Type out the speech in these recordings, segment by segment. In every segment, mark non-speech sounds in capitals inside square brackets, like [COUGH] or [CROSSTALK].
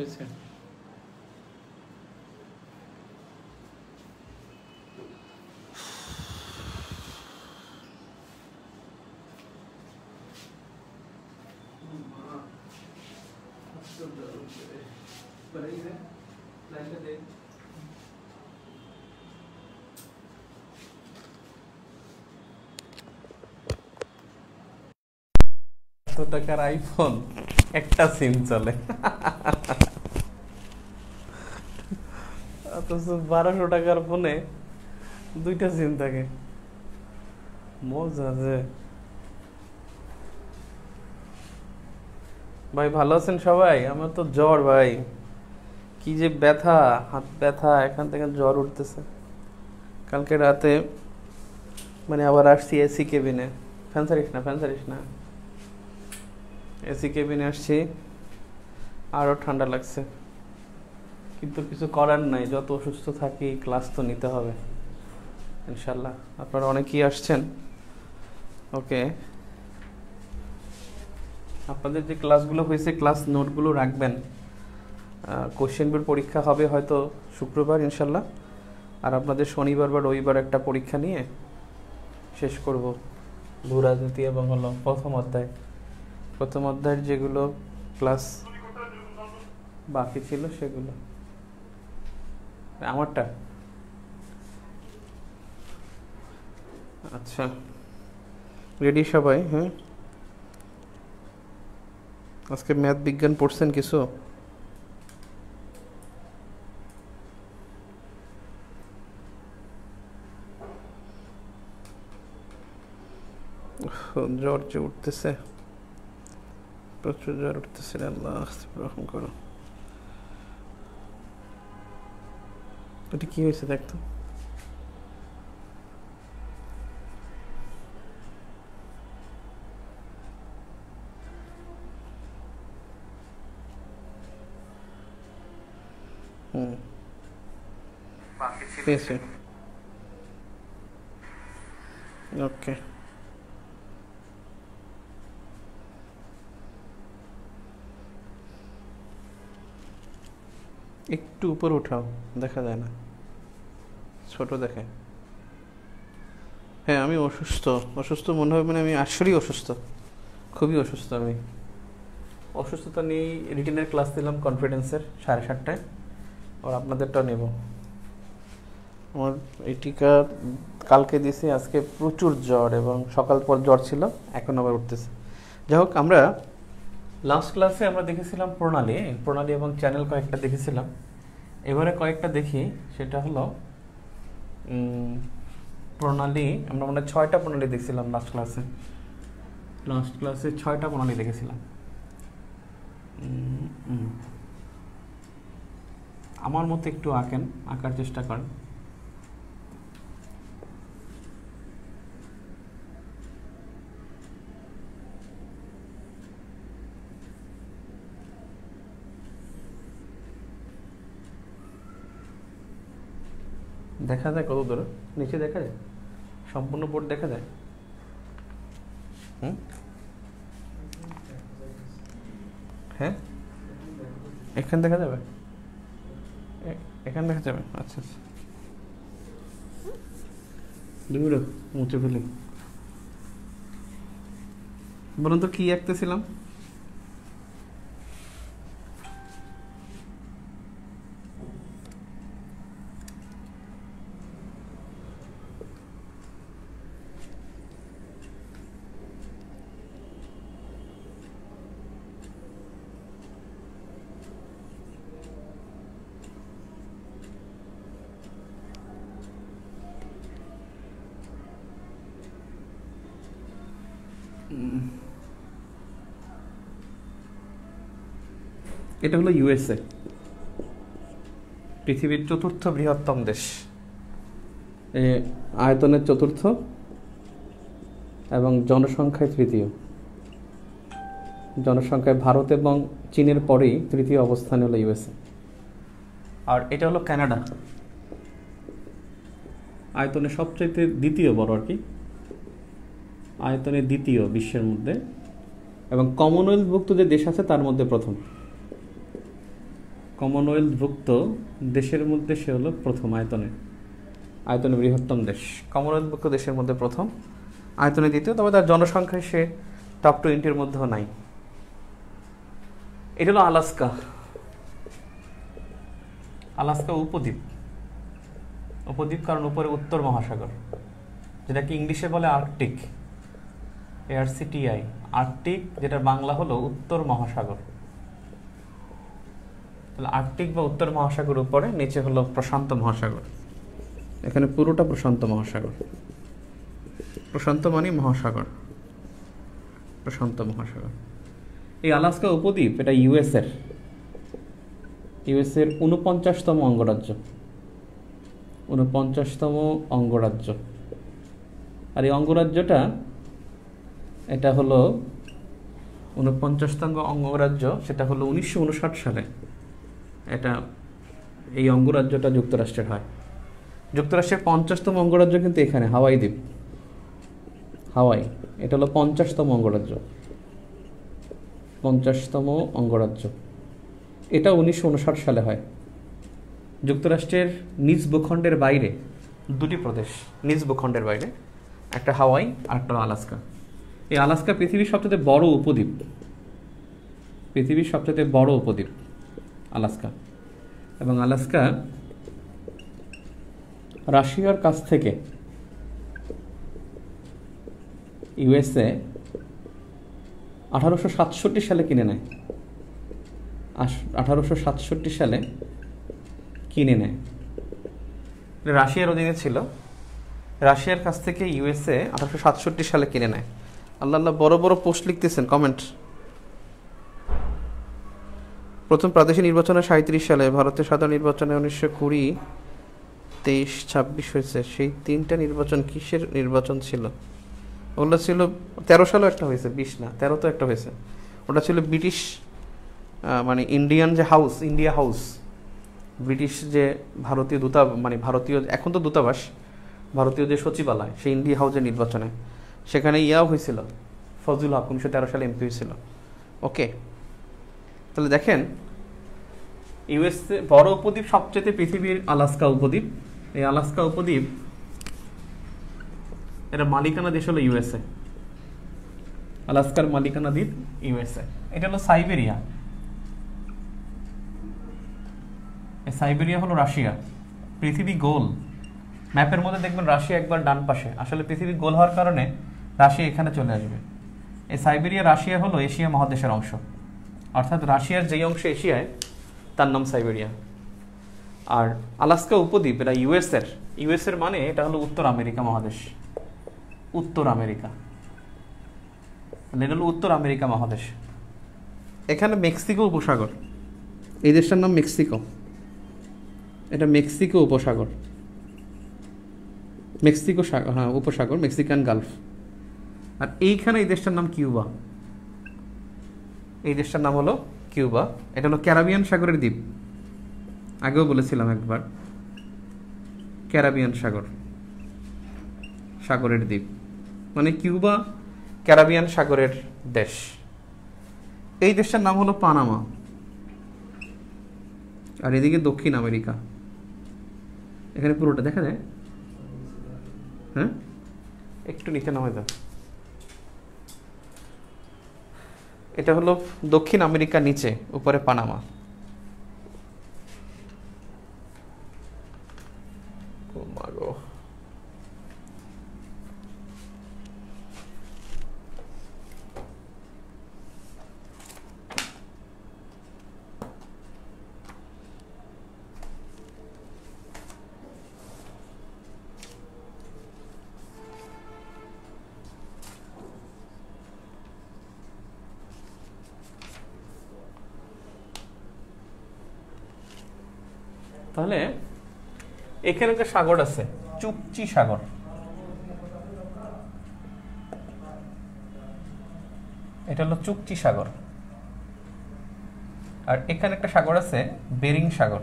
হয়েছে এত টাকার আইফোন একটা সিম চলে। [LAUGHS] অথচ বারোশো টাকার ফোনে দুইটা সিম থাকে। মজা যে। ভাই, ভালো আছেন সবাই? আমার তো জ্বর, ভাই। কি যে ব্যথা, হাত ব্যথা, এখান থেকে জ্বর উঠতেছে। কালকে রাতে মানে আবার আসছি এসি কেবিনে ফ্যান সারিস না, ফ্যান সারিস না। এসি কেবিনে আসছি। আরও ঠান্ডা লাগছে। কিন্তু কিছু করার নাই, যত অসুস্থ থাকি ক্লাস তো নিতে হবে। ইনশাল্লাহ আপনারা অনেকেই আসছেন। ওকে। আপনাদের যে ক্লাসগুলো হয়েছে ক্লাস নোটগুলো রাখবেন। কোশ্চেন বই পরীক্ষা হবে হয়তো শুক্রবার ইনশাল্লাহ আর আপনাদের শনিবার বা রবিবার একটা পরীক্ষা নিয়ে শেষ করব। ভূ রাজনীতি এবং হলো প্রথম অধ্যায়। প্রথম অধ্যায়ের যেগুলো ক্লাস বাকি ছিল সেগুলো। আমারটা? আচ্ছা। রেডি সবাই হ্যাঁ? আজকে ম্যাথ বিজ্ঞান পড়ছেন কিছু? জ্বর যে উঠতেছে। প্রচুর জ্বর উঠতেছে আল্লাহ রহম করো। এটা কি হয়েছে দেখতো হুম। পেয়েছে ওকে। একটু উপর উঠাও, দেখা যায় না। ছোট দেখে। হ্যাঁ আমি অসুস্থ। অসুস্থ মনে হবে মানে আমি আসলেই অসুস্থ। খুবই অসুস্থ আমি। অসুস্থতা নিয়েই রিটেনের ক্লাস দিলাম কনফিডেন্সের সাড়ে সাতটায়। আর আপনাদেরটাও নেব। আমার এই টিকা কালকে দিয়েছি, আজকে প্রচুর জ্বর এবং সকাল পর জ্বর ছিল, এখন আবার উঠতেছে। যাই হোক, আমরা লাস্ট ক্লাসে আমরা দেখেছিলাম প্রণালী প্রণালী এবং চ্যানেল কয়েকটা দেখেছিলাম। এবারে কয়েকটা দেখি সেটা হলো প্রণালী আমরা মানে ছয়টা প্রণালী দেখছিলাম লাস্ট ক্লাসে লাস্ট ক্লাসে ছয়টা প্রণালী দেখেছিলাম। আমার মতো একটু আঁকেন আঁকার চেষ্টা করেন। দেখা যায় কত দূরে? নিচে দেখা যায়? সম্পূর্ণ বোর্ড দেখা যায়? হুম? হ্যাঁ? এখান দেখা যাবে? এখান দেখা যাবে? আচ্ছা আচ্ছা। দূর মুছে ফেলি। বলুন তো কি আঁকতেছিলাম? এটা হলো ইউএসএ পৃথিবীর চতুর্থ বৃহত্তম দেশ। এ আয়তনের চতুর্থ এবং জনসংখ্যায় তৃতীয়। জনসংখ্যায় ভারত এবং চীনের পরেই তৃতীয় অবস্থানে হলো ইউএসএ আর এটা হলো কানাডা। আয়তনে সবচাইতে দ্বিতীয় বড় আর কি। আয়তনে দ্বিতীয় বিশ্বের মধ্যে। এবং কমনওয়েলথভুক্ত যে দেশ আছে তার মধ্যে প্রথম। কমনওয়েলথভুক্ত দেশের মধ্যে সে হলো প্রথম আয়তনে। আয়তনে বৃহত্তম দেশ। কমনওয়েলথভুক্ত দেশের মধ্যে প্রথম। আয়তনে দ্বিতীয়, তবে তার জনসংখ্যায় সে টপ টোয়েন্টির মধ্যেও নাই। এটা হলো আলাস্কা। আলাস্কা উপদ্বীপ। উপদ্বীপ কারণ উপরে উত্তর মহাসাগর, যেটাকে ইংলিশে বলে আর্কটিক এআরসিটিআই আর্কটিক যেটা বাংলা হলো উত্তর মহাসাগর। তাহলে আর্কটিক বা উত্তর মহাসাগর উপরে, নিচে হলো প্রশান্ত মহাসাগর। এখানে পুরোটা প্রশান্ত মহাসাগর। প্রশান্ত মানে মহাসাগর। প্রশান্ত মহাসাগর। এই আলাস্কা উপদ্বীপ, এটা ইউএস এর ইউএস এর উনপঞ্চাশতম অঙ্গরাজ্য। উনপঞ্চাশতম অঙ্গরাজ্য। আর এই অঙ্গরাজ্যটা, এটা হলো উনপঞ্চাশতম অঙ্গরাজ্য, সেটা হলো উনিশশো উনষাট সালে। এটা এই অঙ্গরাজ্যটা যুক্তরাষ্ট্রের হয়। যুক্তরাষ্ট্রের পঞ্চাশতম অঙ্গরাজ্য কিন্তু এখানে, হাওয়াই দ্বীপ। হাওয়াই, এটা হলো পঞ্চাশতম অঙ্গরাজ্য। পঞ্চাশতম অঙ্গরাজ্য। এটা উনিশশো উনষাট সালে হয়। যুক্তরাষ্ট্রের নিজ ভূখণ্ডের বাইরে, দুটি প্রদেশ, নিজ ভূখণ্ডের বাইরে, একটা হাওয়াই আর একটা আলাস্কা। এই আলাস্কা পৃথিবীর সবচেয়ে বড় উপদ্বীপ। পৃথিবীর সবচেয়ে বড় উপদ্বীপ। আলাস্কা। এবং আলাস্কা রাশিয়ার কাছ থেকে ইউএসএ আঠারোশো সাতষট্টি সালে কিনে নেয়। আঠারোশো সাতষট্টি সালে কিনে নেয়। রাশিয়ার অধীনে ছিল। রাশিয়ার কাছ থেকে ইউএসএ আঠারোশো সাতষট্টি সালে কিনে নেয়। আল্লাহ আল্লাহ বড় বড় পোস্ট লিখতেছেন কমেন্ট প্রথম প্রাদেশিক নির্বাচনে সাঁত্রিশ সালে ভারতের সাধারণ নির্বাচনে উনিশশো কুড়ি, তেইশ, ছাব্বিশ হয়েছে। সেই তিনটা নির্বাচন কিসের নির্বাচন ছিল? ওগুলো ছিল তেরো সালেও একটা হয়েছে, বিশ না, তেরো তো একটা হয়েছে। ওটা ছিল ব্রিটিশ মানে ইন্ডিয়ান যে হাউস, ইন্ডিয়া হাউস। ব্রিটিশ যে ভারতীয় দূতা মানে ভারতীয়, এখন তো দূতাবাস, ভারতীয় যে সচিবালয়, সেই ইন্ডিয়া হাউসের নির্বাচনে। সেখানে ইয়াও হয়েছিল ফজল হক উনিশশো তেরো সালে এমপি হয়েছিল। ওকে তাহলে দেখেন ইউএসএ বড় উপদ্বীপ সবচেয়ে পৃথিবীর আলাস্কা উপদ্বীপ। এই আলাস্কা উপদ্বীপ এটা মালিকানা দেশ হলো ইউএসএ আলাস্কার মালিকানা দ্বীপ ইউএসএ এটা হলো সাইবেরিয়া। সাইবেরিয়া হলো রাশিয়া। পৃথিবী গোল। ম্যাপের মধ্যে দেখবেন রাশিয়া একবার ডান পাশে। আসলে পৃথিবী গোল হওয়ার কারণে রাশিয়া এখানে চলে আসবে। এই সাইবেরিয়া রাশিয়া হলো এশিয়া মহাদেশের অংশ। অর্থাৎ রাশিয়ার যেই অংশ এশিয়ায়, তার নাম সাইবেরিয়া। আর আলাস্কা উপদ্বীপ, এটা ইউএসের ইউএসের মানে এটা হলো উত্তর আমেরিকা মহাদেশ। উত্তর আমেরিকা। এটা হলো উত্তর আমেরিকা মহাদেশ। এখানে মেক্সিকো উপসাগর। এই দেশটার নাম মেক্সিকো। এটা মেক্সিকো উপসাগর। মেক্সিকো সাগর হ্যাঁ উপসাগর, মেক্সিকান গালফ। আর এইখানে এই দেশটার নাম কিউবা। এই দেশটার নাম হলো কিউবা। এটা হলো ক্যারাবিয়ান সাগরের দ্বীপ। আগেও বলেছিলাম একবার, ক্যারাবিয়ান সাগর, সাগরের দ্বীপ। মানে কিউবা ক্যারাবিয়ান সাগরের দেশ। এই দেশটার নাম হলো পানামা। আর এদিকে দক্ষিণ আমেরিকা। এখানে পুরোটা দেখা যায়? হ্যাঁ? একটু নিচে নামে দাও। এটা হলো দক্ষিণ আমেরিকা নিচে উপরে পানামা। তাহলে এখানে একটা সাগর আছে। চুপচি সাগর। এটা হলো চুকচি সাগর। আর এখানে একটা সাগর আছে, বেরিং সাগর।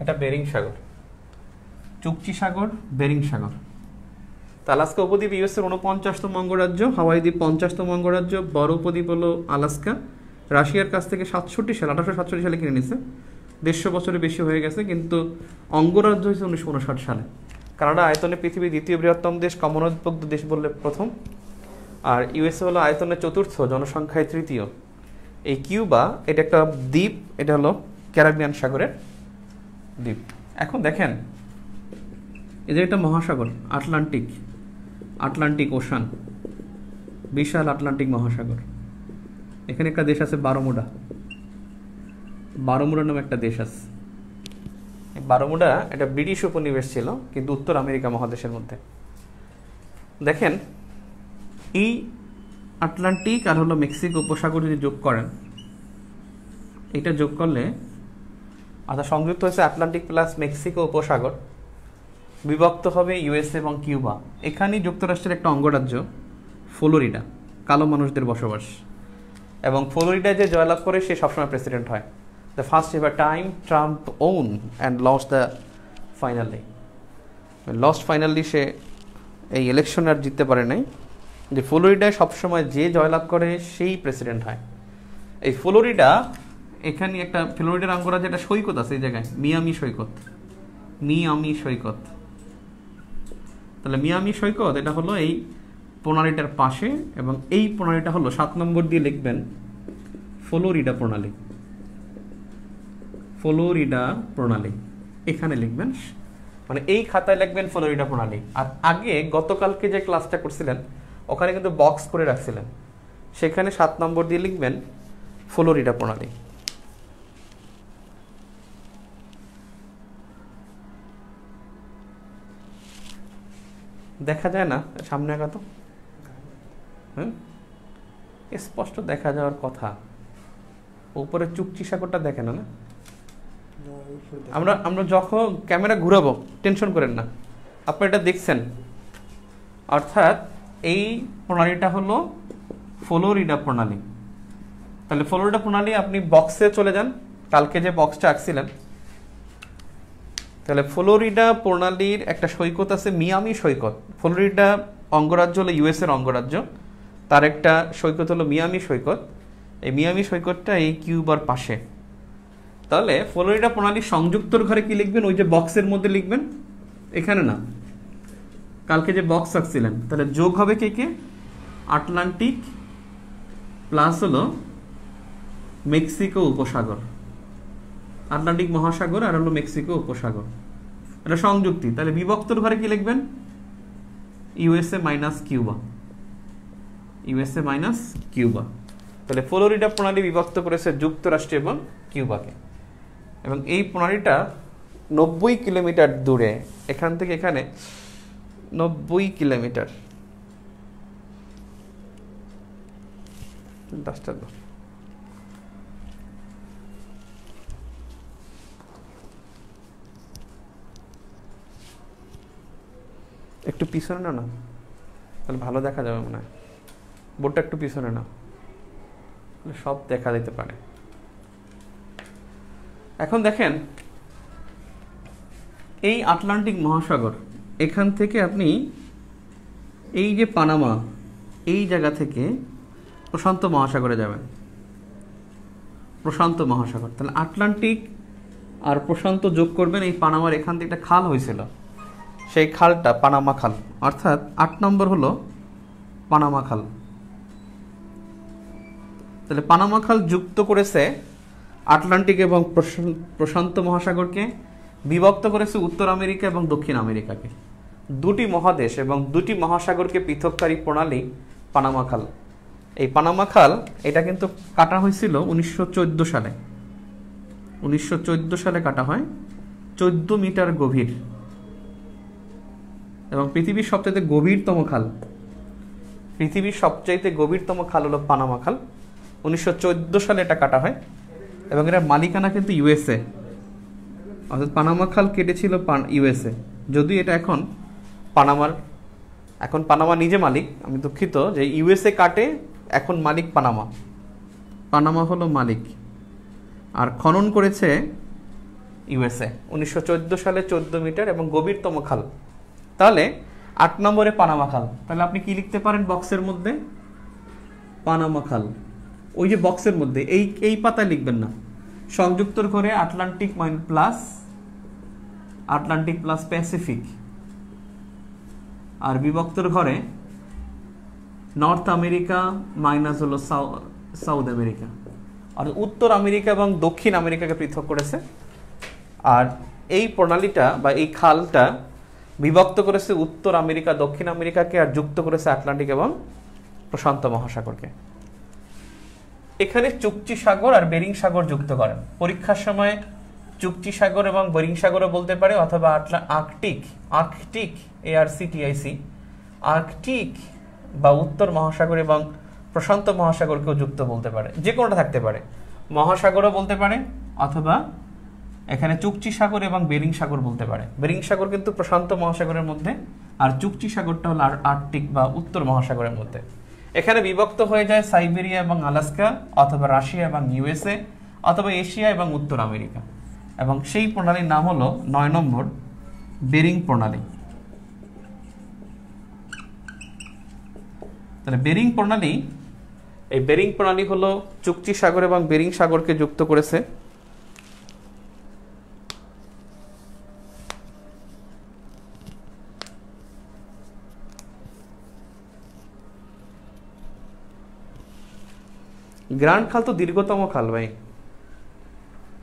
এটা বেরিং সাগর। চুকচি সাগর, বেরিং সাগর। আলাস্কা উপদ্বীপ ইউএসের উনপঞ্চাশতম অঙ্গরাজ্য, হাওয়াই দ্বীপ পঞ্চাশতম অঙ্গরাজ্য, বড় উপদ্বীপ হলো আলাস্কা। রাশিয়ার কাছ থেকে সাতষট্টি সাল, আঠারোশো সাতষট্টি সালে কিনে নিছে। দেড়শো বছরের বেশি হয়ে গেছে, কিন্তু অঙ্গরাজ্য হয়েছে উনিশশো উনষাট সালে। কানাডা আয়তনে পৃথিবীর দ্বিতীয় বৃহত্তম দেশ কমনওয়েলথভুক্ত দেশ বললে প্রথম। আর ইউএসএ হলো আয়তনে চতুর্থ, জনসংখ্যায় তৃতীয়। এই কিউবা, এটা একটা দ্বীপ, এটা হলো ক্যারাবিয়ান সাগরের দ্বীপ। এখন দেখেন, এদের একটা মহাসাগর, আটলান্টিক। Atlantic ocean. বিশাল আটলান্টিক মহাসাগর। এখানে একটা দেশ আছে বারোমুডা। বারোমুডা নামে একটা দেশ আছে। বারোমুডা এটা ব্রিটিশ উপনিবেশ ছিল, কিন্তু উত্তর আমেরিকা মহাদেশের মধ্যে। দেখেন এই আটলান্টিক আর হলো মেক্সিকো উপসাগর যদি যোগ করেন, এটা যোগ করলে আচ্ছা সংযুক্ত হয়েছে আটলান্টিক প্লাস মেক্সিকো উপসাগর। বিভক্ত হবে ইউএসএ এবং কিউবা এখানেই যুক্তরাষ্ট্রের একটা অঙ্গরাজ্য, ফ্লোরিডা, কালো মানুষদের বসবাস। এবং ফ্লোরিডা যে জয়লাভ করে, সে সবসময় প্রেসিডেন্ট হয়। The first ever time Trump won and lost the finally lost finally সে এই ইলেকশন আর জিততে পারে নাই। যে ফ্লোরিডায় সবসময় যে জয়লাভ করে, সেই প্রেসিডেন্ট হয়। এই ফ্লোরিডা, এখানে একটা ফ্লোরিডার অঙ্গরাজ্যে একটা সৈকত আছে এই জায়গায়। মিয়ামি সৈকত। মিয়ামি সৈকত। তাহলে মিয়ামি সৈকত, এটা হলো এই প্রণালীটার পাশে এবং এই প্রণালীটা হলো সাত নম্বর দিয়ে লিখবেন ফ্লোরিডা প্রণালী। ফ্লোরিডা প্রণালী। এখানে লিখবেন মানে এই খাতায় লিখবেন ফ্লোরিডা প্রণালী। আর আগে গতকালকে যে ক্লাসটা করছিলেন, ওখানে কিন্তু বক্স করে রাখছিলেন। সেখানে সাত নম্বর দিয়ে লিখবেন ফ্লোরিডা প্রণালী। দেখা যায় না? সামনে আঁকা তো। হ্যাঁ স্পষ্ট দেখা যাওয়ার কথা। উপরে চুকচি সাগরটা দেখে না? না আমরা আমরা যখন ক্যামেরা ঘুরাবো, টেনশন করেন না। আপনি এটা দেখছেন। অর্থাৎ এই প্রণালীটা হলো ফ্লোরিডা প্রণালী। তাহলে ফ্লোরিডা প্রণালী আপনি বক্সে চলে যান। কালকে যে বক্সটা আঁকছিলেন তাহলে ফ্লোরিডা, প্রণালীর একটা সৈকত আছে, মিয়ামি সৈকত। ফ্লোরিডা অঙ্গরাজ্য হলো ইউএস এর অঙ্গরাজ্য। তার একটা সৈকত হলো মিয়ামি সৈকত। এই মিয়ামি সৈকতটা এই কিউবার পাশে। তাহলে ফ্লোরিডা প্রণালীর সংযুক্তর ঘরে কি লিখবেন? ওই যে বক্সের মধ্যে লিখবেন? এখানে না। কালকে যে বক্স আঁকছিলেন। তাহলে যোগ হবে কে কে? আটলান্টিক প্লাস হলো মেক্সিকো উপসাগর। আটলান্টিক মহাসাগর আর হলো মেক্সিকো উপসাগর। এটা সংযুক্তি। তাহলে বিভক্তর ঘরে কি লিখবেন? USA minus Cuba. USA minus Cuba. তাহলে ফ্লোরিডা প্রণালী বিভক্ত করেছে যুক্তরাষ্ট্র এবং কিউবাকে। এবং এই প্রণালীটা নব্বই কিলোমিটার দূরে, এখান থেকে এখানে নব্বই কিলোমিটার। দশটা একটু পিছনে নাও না। তাহলে ভালো দেখা যাবে মনে হয়। বোর্ডটা একটু পিছনে না সব দেখা যেতে পারে। এখন দেখেন, এই আটলান্টিক মহাসাগর, এখান থেকে আপনি এই যে পানামা, এই জায়গা থেকে প্রশান্ত মহাসাগরে যাবেন। প্রশান্ত মহাসাগর। তাহলে আটলান্টিক আর প্রশান্ত যোগ করবেন, এই পানামার এখান থেকে একটা খাল হয়েছিল। সেই খালটা পানামা খাল। অর্থাৎ আট নম্বর হলো পানামা খাল। তাহলে পানামা খাল যুক্ত করেছে আটলান্টিক এবং প্রশান্ত মহাসাগরকে, বিভক্ত করেছে উত্তর আমেরিকা এবং দক্ষিণ আমেরিকাকে। দুটি মহাদেশ এবং দুটি মহাসাগরকে পৃথককারী প্রণালী পানামা খাল। এই পানামা খাল, এটা কিন্তু কাটা হয়েছিল উনিশশো চোদ্দ সালে। উনিশশো চৌদ্দ সালে কাটা হয় চোদ্দ মিটার গভীর। এবং পৃথিবীর সবচাইতে গভীরতম খাল। পৃথিবীর সবচাইতে গভীরতম খাল হলো পানামা খাল। উনিশশো চোদ্দ সালে এটা কাটা হয় এবং এটার মালিকানা কিন্তু ইউএসএ অর্থাৎ পানামা খাল কেটেছিল ইউএসএ যদিও এটা এখন পানামার, এখন পানামা নিজে মালিক, আমি দুঃখিত যে ইউএসএ কাটে, এখন মালিক পানামা। পানামা হলো মালিক। আর খনন করেছে ইউএসএ উনিশশো চোদ্দ সালে চোদ্দ মিটার এবং গভীরতম খাল। তাহলে আট নম্বরে পানামা খাল। তাহলে আপনি কি লিখতে পারেন বক্সের মধ্যে? পানামা খাল। ওই যে বক্সের মধ্যে, এই এই পাতায় লিখবেন না। সংযুক্তর ঘরে Atlantic mine plus, Atlantic plus Pacific. আর বিভক্তর ঘরে নর্থ আমেরিকা মাইনাস হলো সাউথ আমেরিকা। আর উত্তর আমেরিকা এবং দক্ষিণ আমেরিকাকে পৃথক করেছে। আর এই প্রণালীটা বা এই খালটা বিভক্ত করেছে উত্তর আমেরিকা, দক্ষিণ আমেরিকাকে আর যুক্ত করেছে আটলান্টিক এবং প্রশান্ত মহাসাগরকে। এখানে চুক্তি সাগর আর বেরিং সাগর যুক্ত করেন। পরীক্ষার সময় চুক্তি সাগর এবং বেরিং সাগরও বলতে পারে, অথবা Atla, Arctic Arctic A R C TIC Arctic বা উত্তর মহাসাগর এবং প্রশান্ত মহাসাগরকেও যুক্ত বলতে পারে, যে কোনোটা থাকতে পারে। মহাসাগরও বলতে পারে, অথবা এখানে চুক্তি সাগর এবং বেরিং সাগর বলতে পারে। বেরিং সাগর কিন্তু প্রশান্ত মহাসাগরের মধ্যে আর চুক্তি সাগরটা হলো আর্কটিক বা উত্তর মহাসাগরের মধ্যে। এখানে বিভক্ত হয়ে যায় সাইবেরিয়া এবং আলাস্কা অথবা রাশিয়া এবং ইউএসএ অথবা এশিয়া এবং উত্তর আমেরিকা। এবং সেই প্রণালীর নাম হলো নয় নম্বর বেরিং প্রণালী। তাহলে বেরিং প্রণালী, এই বেরিং প্রণালী হলো চুক্তি সাগর এবং বেরিং সাগরকে যুক্ত করেছে। গ্র্যান্ড খাল তো দীর্ঘতম খাল ভাই।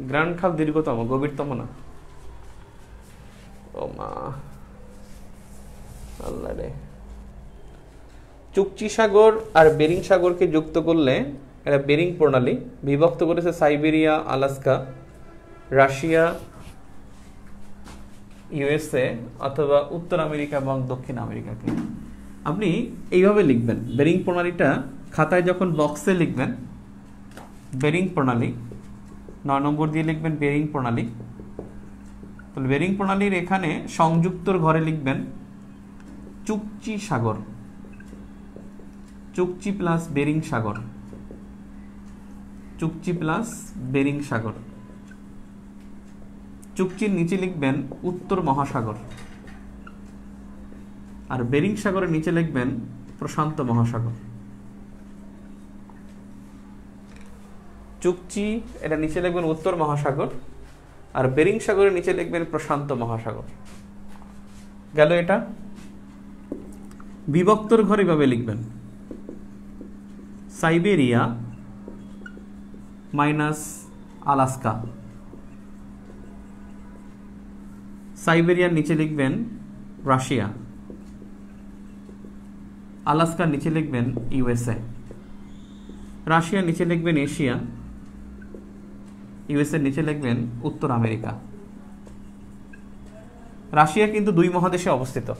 গ্র্যান্ড খাল দীর্ঘতম, গভীরতম না। ও মা। আল্লাহ রে। চুকচি সাগর আর বেরিং সাগরকে যুক্ত করলে এটা বেরিং প্রণালী, বিভক্ত করেছে সাইবেরিয়া, আলাস্কা, রাশিয়া, ইউএসএ অথবা উত্তর আমেরিকা এবং দক্ষিণ আমেরিকাকে। আপনি এইভাবে লিখবেন, বেরিং প্রণালীটা খাতায় যখন বক্সে লিখবেন বেরিং প্রণালী, নয় নম্বর দিয়ে লিখবেন বেরিং প্রণালী। তাহলে বেরিং প্রণালীর এখানে সংযুক্তর ঘরে লিখবেন চুকচি সাগর। চুকচি প্লাস বেরিং সাগর। চুকচি প্লাস বেরিং সাগর। চুকচির নিচে লিখবেন উত্তর মহাসাগর। আর বেরিং সাগরের নিচে লিখবেন প্রশান্ত মহাসাগর। চুকচি এটা নিচে লিখবেন উত্তর মহাসাগর, আর বেরিং সাগরের নিচে লিখবেন প্রশান্ত মহাসাগর। গেল এটা? বিভক্তর ঘর এভাবে লিখবেন। Siberia minus Alaska. সাইবেরিয়ার নিচে লিখবেন রাশিয়া। আলাস্কার নিচে লিখবেন ইউএসএ। রাশিয়ার নিচে লিখবেন এশিয়া। ইউএসএর নিচে লিখবেন উত্তর আমেরিকা। রাশিয়া কিন্তু দুই মহাদেশে অবস্থিত।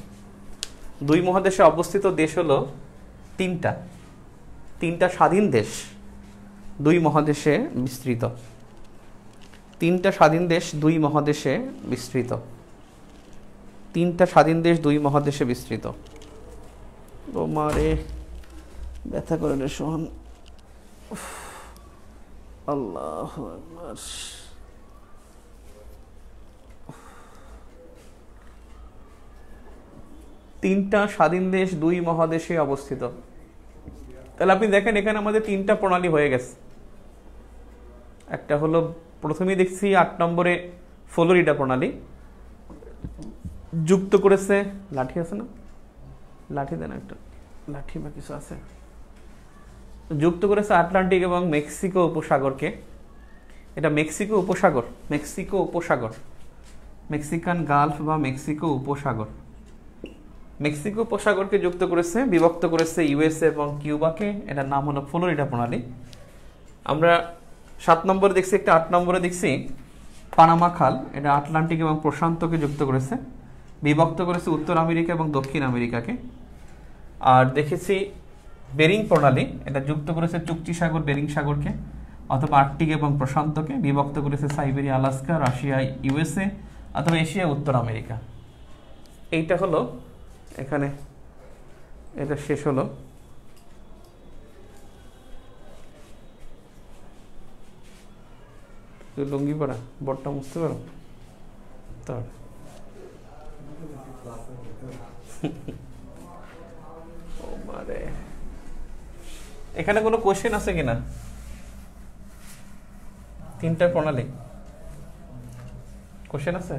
দুই মহাদেশে অবস্থিত দেশ হলো তিনটা। তিনটা স্বাধীন দেশ দুই মহাদেশে বিস্তৃত। তিনটা স্বাধীন দেশ দুই মহাদেশে বিস্তৃত। তিনটা স্বাধীন দেশ দুই মহাদেশে বিস্তৃত। ব্যথা করে সোহান। আল্লাহ তিনটা স্বাধীন দেশ দুই মহাদেশে অবস্থিত। তাহলে আপনি দেখেন এখানে আমাদের তিনটা প্রণালী হয়ে গেছে। একটা হলো প্রথমেই দেখছি আট নম্বরে ফ্লোরিডা প্রণালী। যুক্ত করেছে, লাঠি আছে না? লাঠি দেন একটা। লাঠি বা কিছু আছে? যুক্ত করেছে আটলান্টিক এবং মেক্সিকো উপসাগরকে। এটা মেক্সিকো উপসাগর মেক্সিকো উপসাগর। মেক্সিকান গালফ বা মেক্সিকো উপসাগর। মেক্সিকো উপসাগরকে যুক্ত করেছে, বিভক্ত করেছে ইউএসএ এবং কিউবাকে। এটার নাম হলো ফ্লোরিডা প্রণালী। আমরা সাত নম্বরে দেখছি, একটা আট নম্বরে দেখছি, পানামা খাল। এটা আটলান্টিক এবং প্রশান্তকে যুক্ত করেছে, বিভক্ত করেছে উত্তর আমেরিকা এবং দক্ষিণ আমেরিকাকে। আর দেখেছি বেরিং প্রণালী, এটা যুক্ত করেছে চুক্তি সাগর বেরিং সাগরকে অথবা আর্কটিক এবং প্রশান্তকে, বিভক্ত করেছে সাইবেরিয়া, আলাস্কা, রাশিয়া, ইউএসএ, অথবা এশিয়া, উত্তর আমেরিকা। এইটা হলো, এখানে, এটা শেষ হলো। লুঙ্গি পরা বটটা মুছতে পারো? তার ও মারে এখানে কোনো কোশ্চেন আছে কিনা? তিনটা প্রণালী। কোশ্চেন আছে?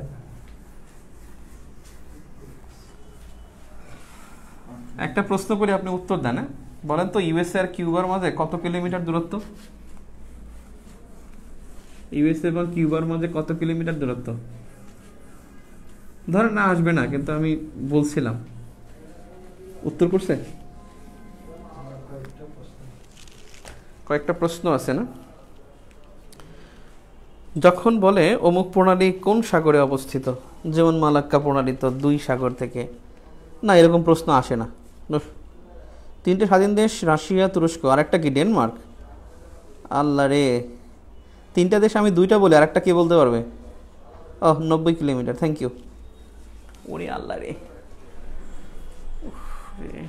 একটা প্রশ্ন করে আপনি উত্তর দেন হ্যাঁ? বলেন তো ইউএসএ আর কিউবার মাঝে কত কিলোমিটার দূরত্ব? ইউএসএ এবং কিউবার মাঝে কত কিলোমিটার দূরত্ব? ধরেন না, আসবে না, কিন্তু আমি বলছিলাম। উত্তর করছে? কয়েকটা প্রশ্ন আছে না? যখন বলে, অমুক প্রণালী কোন সাগরে অবস্থিত? যেমন মালাক্কা প্রণালী তো দুই সাগর থেকে। না, এরকম প্রশ্ন আসে না। তিনটে স্বাধীন দেশ, রাশিয়া, তুরস্ক আর একটা কি, ডেনমার্ক? আল্লাহ রে। তিনটা দেশ আমি দুইটা বলি আর একটা কে বলতে পারবে? ও নব্বই কিলোমিটার থ্যাংক ইউ ওরে আল্লাহ রে উফ রে।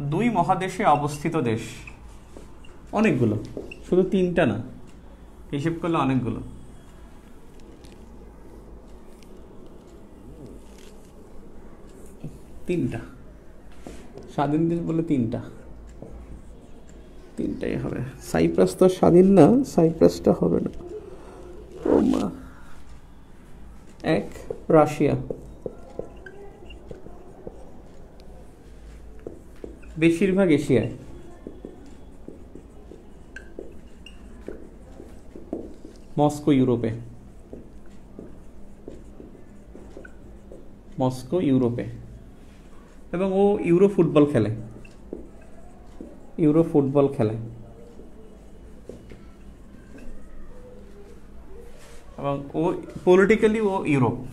দুই মহাদেশে অবস্থিত দেশ। অনেকগুলো। শুধু তিনটা না। হিসেব করলে অনেকগুলো। তিনটা। স্বাধীন দেশ বলে তিনটা। তিনটাই হবে। সাইপ্রাস তো স্বাধীন না সাইপ্রাসটা হবে না। ও মা এক রাশিয়া। বেশিরভাগ এশিয়ায়। মস্কো, ইউরোপে। মস্কো, ইউরোপে। এবং ও ইউরো ফুটবল খেলে। ইউরো ফুটবল খেলে। এবং ও পলিটিক্যালি ও ইউরোপ।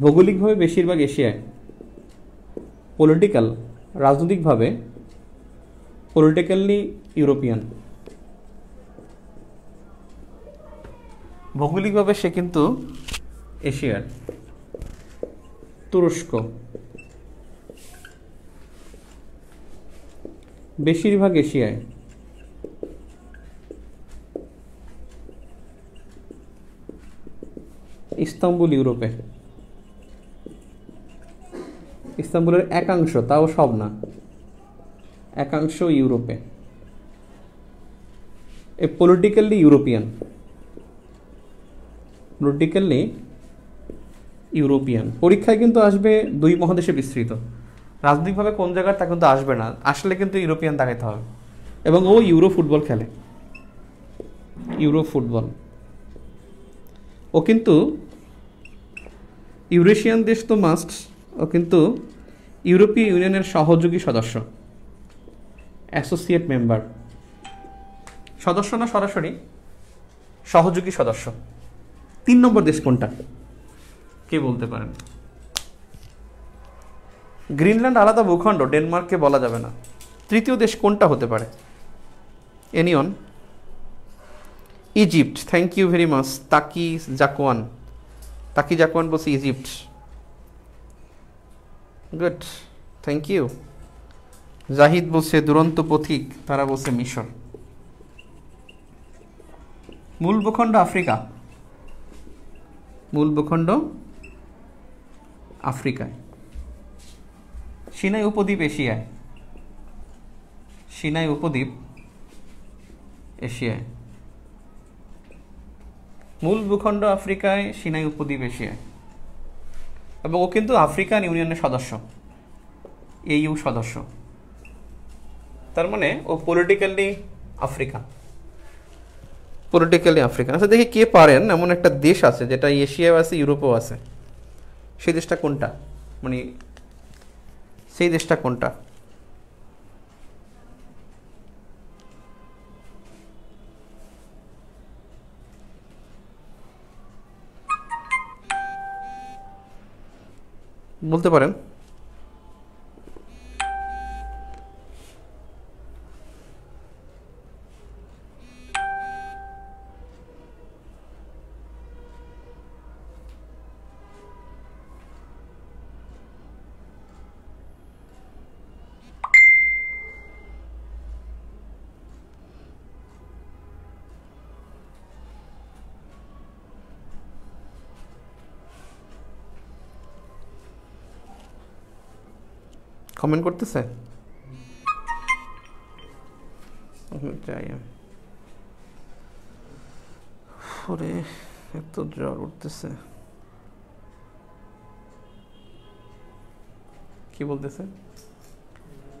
ভৌগোলিকভাবে বেশিরভাগ এশিয়ায়। পলিটিক্যাল রাজনৈতিকভাবে পলিটিক্যালি ইউরোপিয়ান ভৌগোলিকভাবে সে কিন্তু এশিয়ার। তুরস্ক। বেশিরভাগ এশিয়ায়। ইস্তাম্বুল ইউরোপে। ইস্তাম্বুলের একাংশ, তাও সব না। একাংশ ইউরোপে। এ পলিটিক্যালি ইউরোপিয়ান। Politically European. পরীক্ষায় কিন্তু আসবে দুই মহাদেশে বিস্তৃত। রাজনৈতিকভাবে কোন জায়গায় তা কিন্তু আসবে না। আসলে কিন্তু ইউরোপিয়ান দেখাইতে হবে। এবং ও ইউরো ফুটবল খেলে। Euro football. ও কিন্তু ইউরেশিয়ান দেশ তো মাস্ট ও কিন্তু ইউরোপীয় ইউনিয়নের সহযোগী সদস্য। অ্যাসোসিয়েট মেম্বার সদস্য না সরাসরি? সহযোগী সদস্য। তিন নম্বর দেশ কোনটা? কে বলতে পারেন? গ্রিনল্যান্ড আলাদা ভূখণ্ড, ডেনমার্ককে বলা যাবে না। তৃতীয় দেশ কোনটা হতে পারে? Anyone. Egypt. Thank you very much Taki Zakwan Taki Zakwan বলছে Egypt. Good thank you Zahid বলছে, দুরন্ত পথিক, তারা বলছে মিশর। মূল ভূখণ্ড আফ্রিকা। মূল ভূখণ্ড আফ্রিকায়। সিনাই উপদ্বীপ এশিয়ায়। সিনাই উপদ্বীপ এশিয়ায়। মূল ভূখণ্ড আফ্রিকায়, সিনাই উপদ্বীপ এশিয়ায়। এবং ও কিন্তু আফ্রিকান ইউনিয়নের সদস্য ইউ সদস্য। তার মানে ও পলিটিক্যালি আফ্রিকা পলিটিক্যালি আফ্রিকান আচ্ছা দেখি কে পারেন? এমন একটা দেশ আছে যেটা এশিয়াও আছে, ইউরোপেও আছে। সেই দেশটা কোনটা? মানে সেই দেশটা কোনটা? বলতে পারেন। কমেন্ট করতেছে? যাই আমি। ওরে, এত জ্বর উঠতেছে। কি বলতেছে?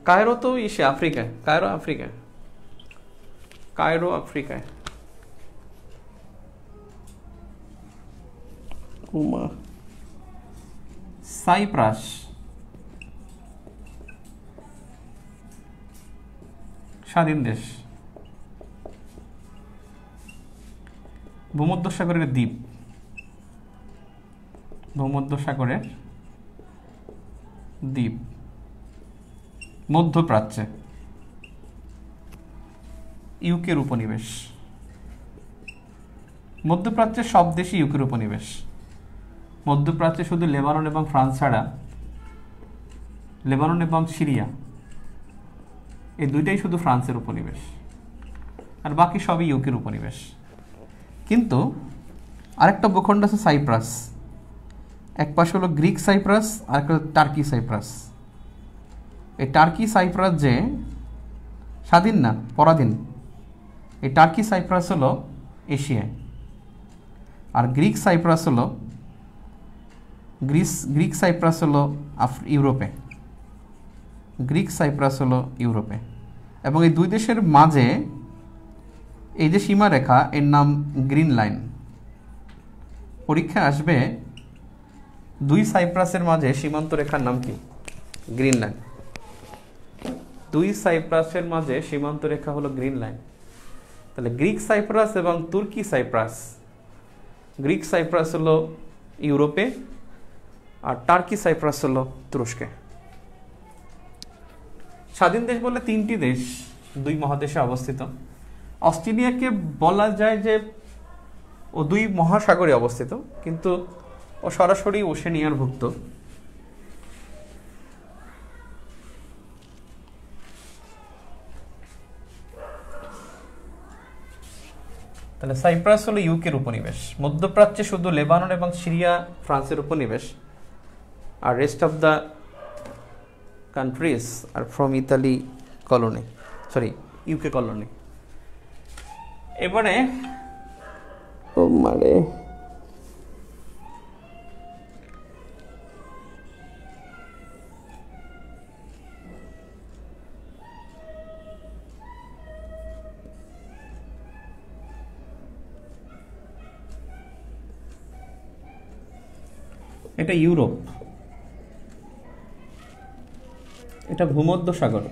কায়রো তো ইসে আফ্রিকায়, কায়রো আফ্রিকায়। কায়রো আফ্রিকায়। উমা। সাইপ্রাস। স্বাধীন দেশ। ভূমধ্যসাগরের দ্বীপ। ভূমধ্যসাগরের দ্বীপ। মধ্যপ্রাচ্যে। ইউকের উপনিবেশ। মধ্যপ্রাচ্যের সব দেশই ইউকের উপনিবেশ। মধ্যপ্রাচ্যে শুধু লেবানন এবং ফ্রান্স ছাড়া, লেবানন এবং সিরিয়া। এই দুইটাই শুধু ফ্রান্সের উপনিবেশ। আর বাকি সবই ইউকের উপনিবেশ। কিন্তু আরেকটা ভূখণ্ড আছে সাইপ্রাস। এক পাশে হলো গ্রিক সাইপ্রাস আর একটা টার্কি সাইপ্রাস। এই টার্কি সাইপ্রাস যে স্বাধীন না, পরাধীন। এই টার্কি সাইপ্রাস হলো এশিয়ায় আর গ্রিক সাইপ্রাস হলো গ্রিস, গ্রিক সাইপ্রাস হলো ইউরোপে। গ্রিক, সাইপ্রাস হলো ইউরোপে। এবং এই দুই দেশের মাঝে এই যে সীমারেখা, এর নাম গ্রিন লাইন। পরীক্ষা আসবে দুই সাইপ্রাসের মাঝে সীমান্ত রেখার নাম কি? Green line. দুই সাইপ্রাসের মাঝে সীমান্ত রেখা হলো গ্রিন লাইন। তাহলে গ্রিক সাইপ্রাস এবং তুর্কি সাইপ্রাস। গ্রিক সাইপ্রাস হলো ইউরোপে আর টার্কি সাইপ্রাস হলো তুরস্কে। স্বাধীন দেশ বলে তিনটি দেশ, দুই মহাদেশে অবস্থিত। অস্ট্রেলিয়াকে বলা যায় যে ও দুই মহাসাগরে অবস্থিত, কিন্তু ও সরাসরি ওশেনিয়ার ভুক্ত। তাহলে সাইপ্রাস হলো ইউকের উপনিবেশ, মধ্যপ্রাচ্যে শুধু লেবানন এবং সিরিয়া, ফ্রান্সের উপনিবেশ, আর rest of the countries are from Italy colony sorry UK colony এবারে ও মারে। এটা ইউরোপ। এটা ভূমধ্য সাগর।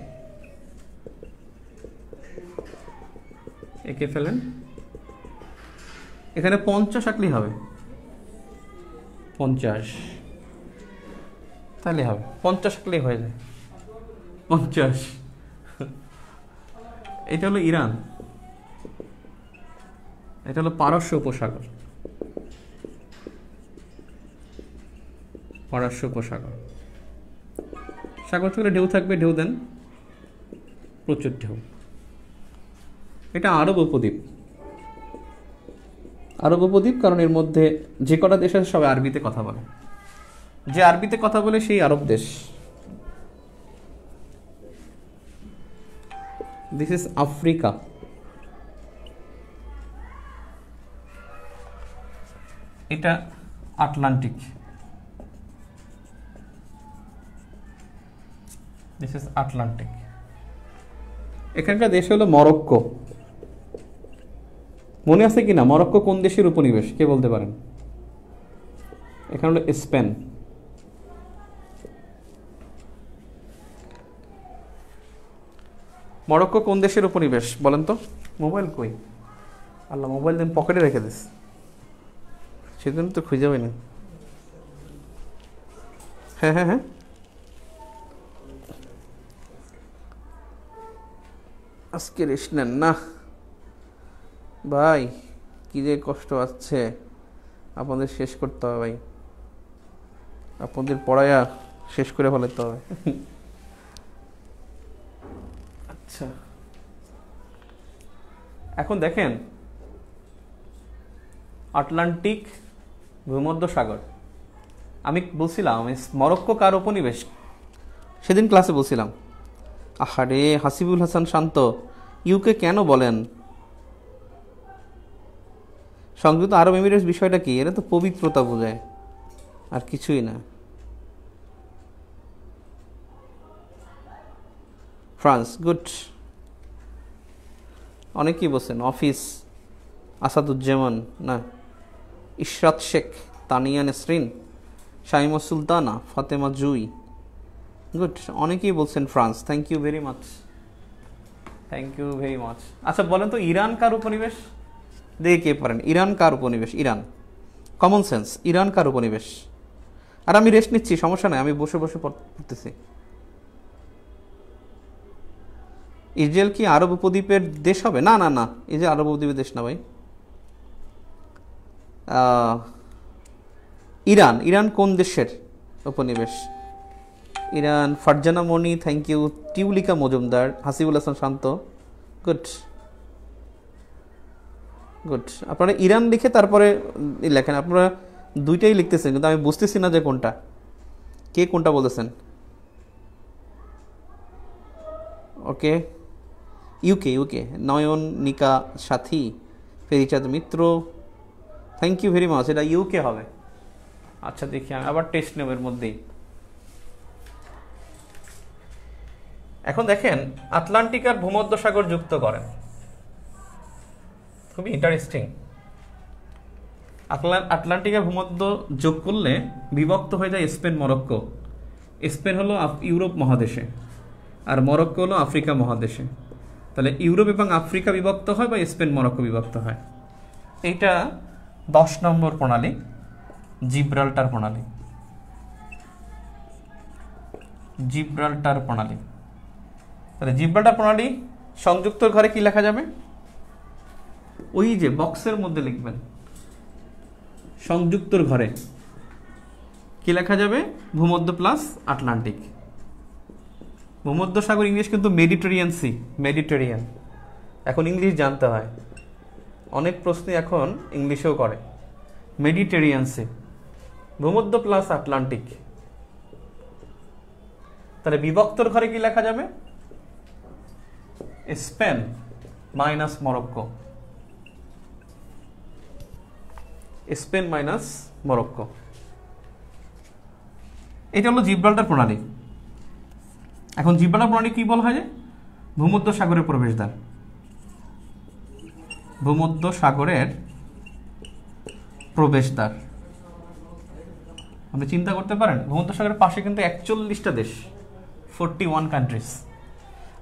এঁকে ফেলেন। এখানে পঞ্চাশ আঁকলেই হবে। পঞ্চাশ। তাহলে হবে। পঞ্চাশ আঁকলেই হয়ে যায়। পঞ্চাশ। এটা হলো ইরান। এটা হলো পারস্য উপসাগর। পারস্য উপসাগর। সাগর থেকে ঢেউ থাকবে, ঢেউ দেন। প্রচুর ঢেউ। এটা আরব উপদ্বীপ। আরব উপদ্বীপ কারণ এর মধ্যে যে কটা দেশ আছে সবাই আরবিতে কথা বলে। যে আরবিতে কথা বলে সেই আরব দেশ। দিস ইজ আফ্রিকা এটা আটলান্টিক। দিস ইজ আটলান্টিক এখানকার দেশ হলো মরক্কো। মনে আছে কি না মরক্কো কোন দেশের উপনিবেশ? কে বলতে পারেন? এখানে হলো স্পেন। মরক্কো কোন দেশের উপনিবেশ? বলেন তো। মোবাইল কই? আল্লাহ মোবাইল দিন পকেটে রেখে দিস। সেদিন তো খুঁজে পাই না। হ্যাঁ হ্যাঁ হ্যাঁ। আজকে রেস্ট নেন না। ভাই কী যে কষ্ট আছে আপনাদের শেষ করতে হবে ভাই। আপনাদের পড়ায়া শেষ করে ফেলাতে হবে। [LAUGHS] আচ্ছা। এখন দেখেন আটলান্টিক ভূমধ্য সাগর আমি বলছিলাম মরক্কো কার উপনিবেশ? সেদিন ক্লাসে বলছিলাম। আহারে, হাসিবুল হাসান শান্ত, ইউকে কেন বলেন? সংযুক্ত আরব এমিরেটস বিষয়টা কি? এটা তো পবিত্রতা বোঝায়, আর কিছুই না। France, good. অনেকেই বলছেন, অফিস, আসাদুজ্জামান, না, ইশরাত শেখ তানিয়া নেসরিন শাইমা সুলতানা, ফাতেমা জুই। গুড অনেকেই বলছেন France. Thank you very much thank you very much আচ্ছা বলেন তো, ইরান কার উপনিবেশ? দেখে কে পারেন ইরান কার উপনিবেশ? ইরান। কমন সেন্স ইরান কার উপনিবেশ? আর আমি রেস্ট নিচ্ছি, সমস্যা নাই, আমি বসে বসে পড়তেছি। ইসরায়েল কি আরব উপদ্বীপের দেশ হবে? না না না ইসরায়েল আরব উপদ্বীপের দেশ না ভাই। ইরান ইরান কোন দেশের উপনিবেশ? Iran, Farzana Moni thank you Tulika Majumdar, Hasibul Hasan Shanto. Good good আপনারা ইরান লিখে তারপরে লেখেন। আপনারা দুইটাই লিখতেছেন, কিন্তু আমি বুঝতেছি না যে কোনটা। কে কোনটা বলতেছেন? ওকে। UK UK Nayan, Nika, Sathi, Ferichand Mitra. Thank you very much এটা ইউকে হবে। আচ্ছা দেখি আমি আবার টেস্ট নেব এর মধ্যেই। এখন দেখেন আটলান্টিক আর ভূমধ্য সাগর যুক্ত করেন। খুবই ইন্টারেস্টিং আটলান্টিক আর ভূমধ্য যোগ করলে বিভক্ত হয়ে যায় স্পেন, মরক্কো। স্পেন হলো ইউরোপ মহাদেশে, আর মরক্কো হলো আফ্রিকা মহাদেশে। তাহলে ইউরোপ এবং আফ্রিকা বিভক্ত হয় বা স্পেন, মরক্কো বিভক্ত হয়? এইটা দশ নম্বর প্রণালী, জিব্রাল্টার প্রণালী। জিব্রাল্টার প্রণালী। তাহলে জিব্রাল্টার প্রণালী সংযুক্ত ঘরে কি লেখা যাবে? ওই যে বক্সের মধ্যে লিখবেন, সংযুক্তর ঘরে। কি লেখা যাবে? ভূমধ্য প্লাস আটলান্টিক। ভূমধ্য সাগর ইংলিশ কিন্তু মেডিটেরিয়ান সি, মেডিটেরিয়ান। এখন ইংলিশ জানতে হয়। অনেক প্রশ্ন এখন ইংলিশেও করে। মেডিটেরিয়ান সি, ভূমধ্য প্লাস আটলান্টিক। তাহলে বিভক্তর ঘরে কি লেখা যাবে? Spain minus Morocco. Spain minus Morocco. এটা হলো জিব্রাল্টার প্রণালী। এখন জিব্রাল্টার প্রণালী কি বলা হয় যে? ভূমধ্য সাগরের প্রবেশদ্বার। ভূমধ্য সাগরের প্রবেশদ্বার। আপনি চিন্তা করতে পারেন, ভূমধ্য সাগরের পাশে কিন্তু একচল্লিশটা দেশ ফোরটি ওয়ান কান্ট্রিজ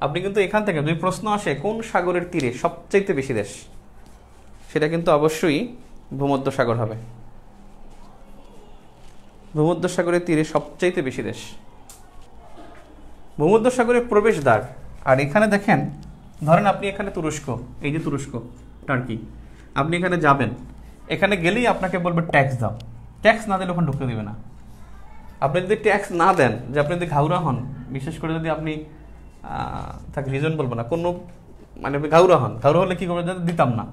আপনি কিন্তু এখান থেকে যদি প্রশ্ন আসে, কোন সাগরের তীরে সবচাইতে বেশি দেশ? সেটা কিন্তু অবশ্যই ভূমধ্য সাগর হবে। ভূমধ্য সাগরের তীরে সবচাইতে বেশি দেশ। ভূমধ্য সাগরের প্রবেশদ্বার। আর এখানে দেখেন, ধরেন আপনি এখানে তুরস্ক, এই যে তুরস্ক, টার্কি, আপনি এখানে যাবেন। এখানে গেলেই আপনাকে বলবে ট্যাক্স দাও। ট্যাক্স না দিলে ওখানে ঢুকতে দেবে না। আপনি যদি ট্যাক্স না দেন, যে আপনি যদি ঘাউরা হন, বিশেষ করে যদি আপনি থাক রিজন বলব না। কোনো মানে ঘাউরা হন। ঘাউরা হলে কি করবে? দিতাম না।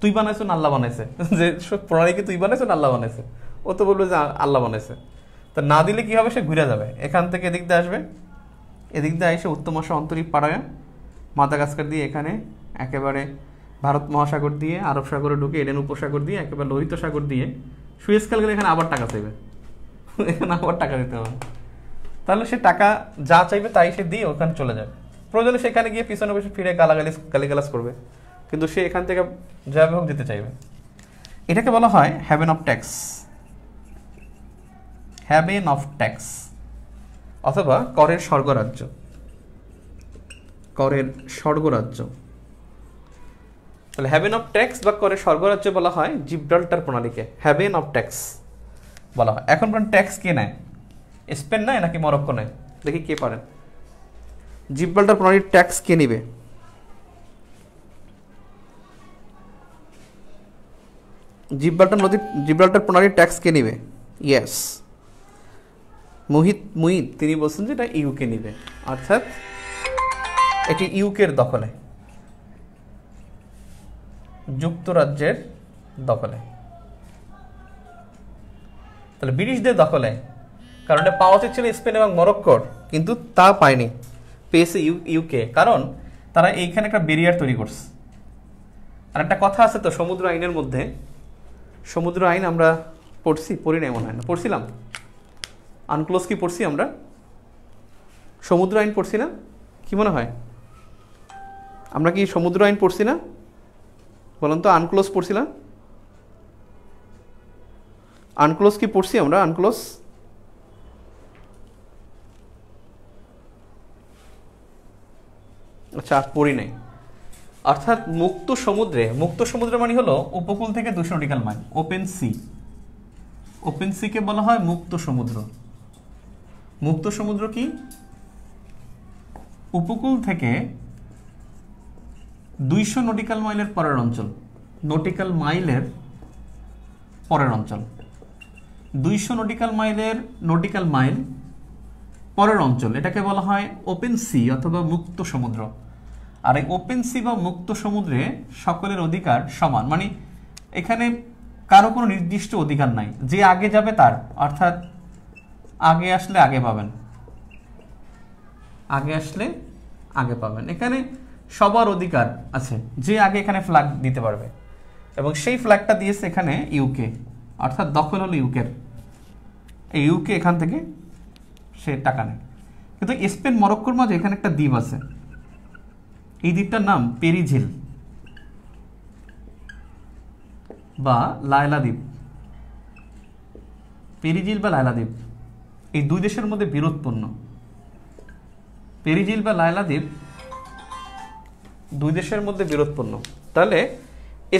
তুই বানাইছো না আল্লাহ বানাইছে। যে প্রণালীকে তুই বানাইছো না আল্লাহ বানাইছে? ও তো বলবে যে আল্লাহ বানাইছে। তা না দিলে কি হবে? সে ঘুরে যাবে। এখান থেকে এদিক দিয়ে আসবে। এদিক দিয়ে এসে উত্তম মাসা অন্তরিক পাড়ায় মাদাগাস্কার দিয়ে এখানে একেবারে ভারত মহাসাগর দিয়ে, আরব সাগরে ঢুকে, এডেন উপসাগর দিয়ে, একেবারে লোহিত সাগর দিয়ে, সুয়েজ গেলে এখানে আবার টাকা চাইবে। এখানে আবার টাকা দিতে হবে। তাহলে সে টাকা যা চাইবে তাই সে দিয়ে ওখানে চলে যাবে। প্রয়োজনে সেখানে গিয়ে পিছনে বসে ফিরে গালাগালি গালিগালাজ করবে। কিন্তু সে এখান থেকে যাবে হোক যেতে চাইবে। এটাকে বলা হয় haven of tax haven of tax অথবা করের স্বর্গরাজ্য। করের স্বর্গরাজ্য। তাহলে হ্যাভেন অফ ট্যাক্স বা করের স্বর্গরাজ্য বলা হয় জিব্রাল্টার প্রণালীকে। হ্যাভেন অফ ট্যাক্স বলা হয়। এখন ট্যাক্স কে নেয়। স্পেন নেয় নাকি মরক্কো নেয় দেখি কে পারেন জিব্রাল্টার প্রণালীর ট্যাক্স কে নিবে? জিব্রাল্টার নদীর জিব্রাল্টার প্রণালীর ট্যাক্স কে নিবে? ইয়েস মোহিত মুহিত তিনি বলছেন যে এটা ইউকে নিবে। অর্থাৎ এটি ইউকের দখলে। যুক্তরাজ্যের দখলে। তাহলে ব্রিটিশদের দখলে। কারণ এটা পাওয়া উচিত ছিল স্পেন এবং মরক্কোর, কিন্তু তা পায়নি। পেয়েছে ইউ ইউকে কারণ তারা এইখানে একটা বেরিয়ার তৈরি করছে। আর একটা কথা আছে তো, সমুদ্র আইনের মধ্যে। সমুদ্র আইন আমরা পড়ছি, পড়ি নাই মনে হয় না। পড়ছিলাম? আনক্লোজ কি পড়ছি আমরা? সমুদ্র আইন পড়ছি না? কি মনে হয়? আমরা কি সমুদ্র আইন পড়ছি না? বলুন তো আনক্লোজ পড়ছিলাম? আনক্লোজ কি পড়ছি আমরা? আনক্লোজ আচ্ছা পড়ি নাই। অর্থাৎ মুক্ত সমুদ্রে, মুক্ত সমুদ্র মানে হলো উপকূল থেকে দুশো nautical mile open sea open সিকে বলা হয় মুক্ত সমুদ্র। মুক্ত সমুদ্র কি? উপকূল থেকে দুইশো নটিক্যাল মাইলের পরের অঞ্চল নটিক্যাল মাইলের পরের অঞ্চল। দুইশো নটিক্যাল মাইলের নটিক্যাল মাইল পরের অঞ্চল, এটাকে বলা হয় ওপেন সি অথবা মুক্ত সমুদ্র। আর এই ওপেন সি বা মুক্ত সমুদ্রে সকলের অধিকার সমান। মানে এখানে কারও কোনো নির্দিষ্ট অধিকার নাই। যে আগে যাবে তার, অর্থাৎ আগে আসলে আগে পাবেন। আগে আসলে আগে পাবেন। এখানে সবার অধিকার আছে। যে আগে এখানে ফ্ল্যাগ দিতে পারবে। এবং সেই ফ্ল্যাগটা দিয়েছে এখানে ইউকে অর্থাৎ দখল হলো ইউকের এই ইউকে এখান থেকে সে টাকা নেয়। কিন্তু স্পেন মরক্কোর মাঝে এখানে একটা দ্বীপ আছে। এই দ্বীপটার নাম পেরিঝিল বা লায়লা দ্বীপ। পেরিজিল বা লায়লা দ্বীপ, এই দুই দেশের মধ্যে বিরোধপূর্ণ পেরিজিল বা লায়লা দ্বীপ দুই দেশের মধ্যে বিরোধপূর্ণ তাহলে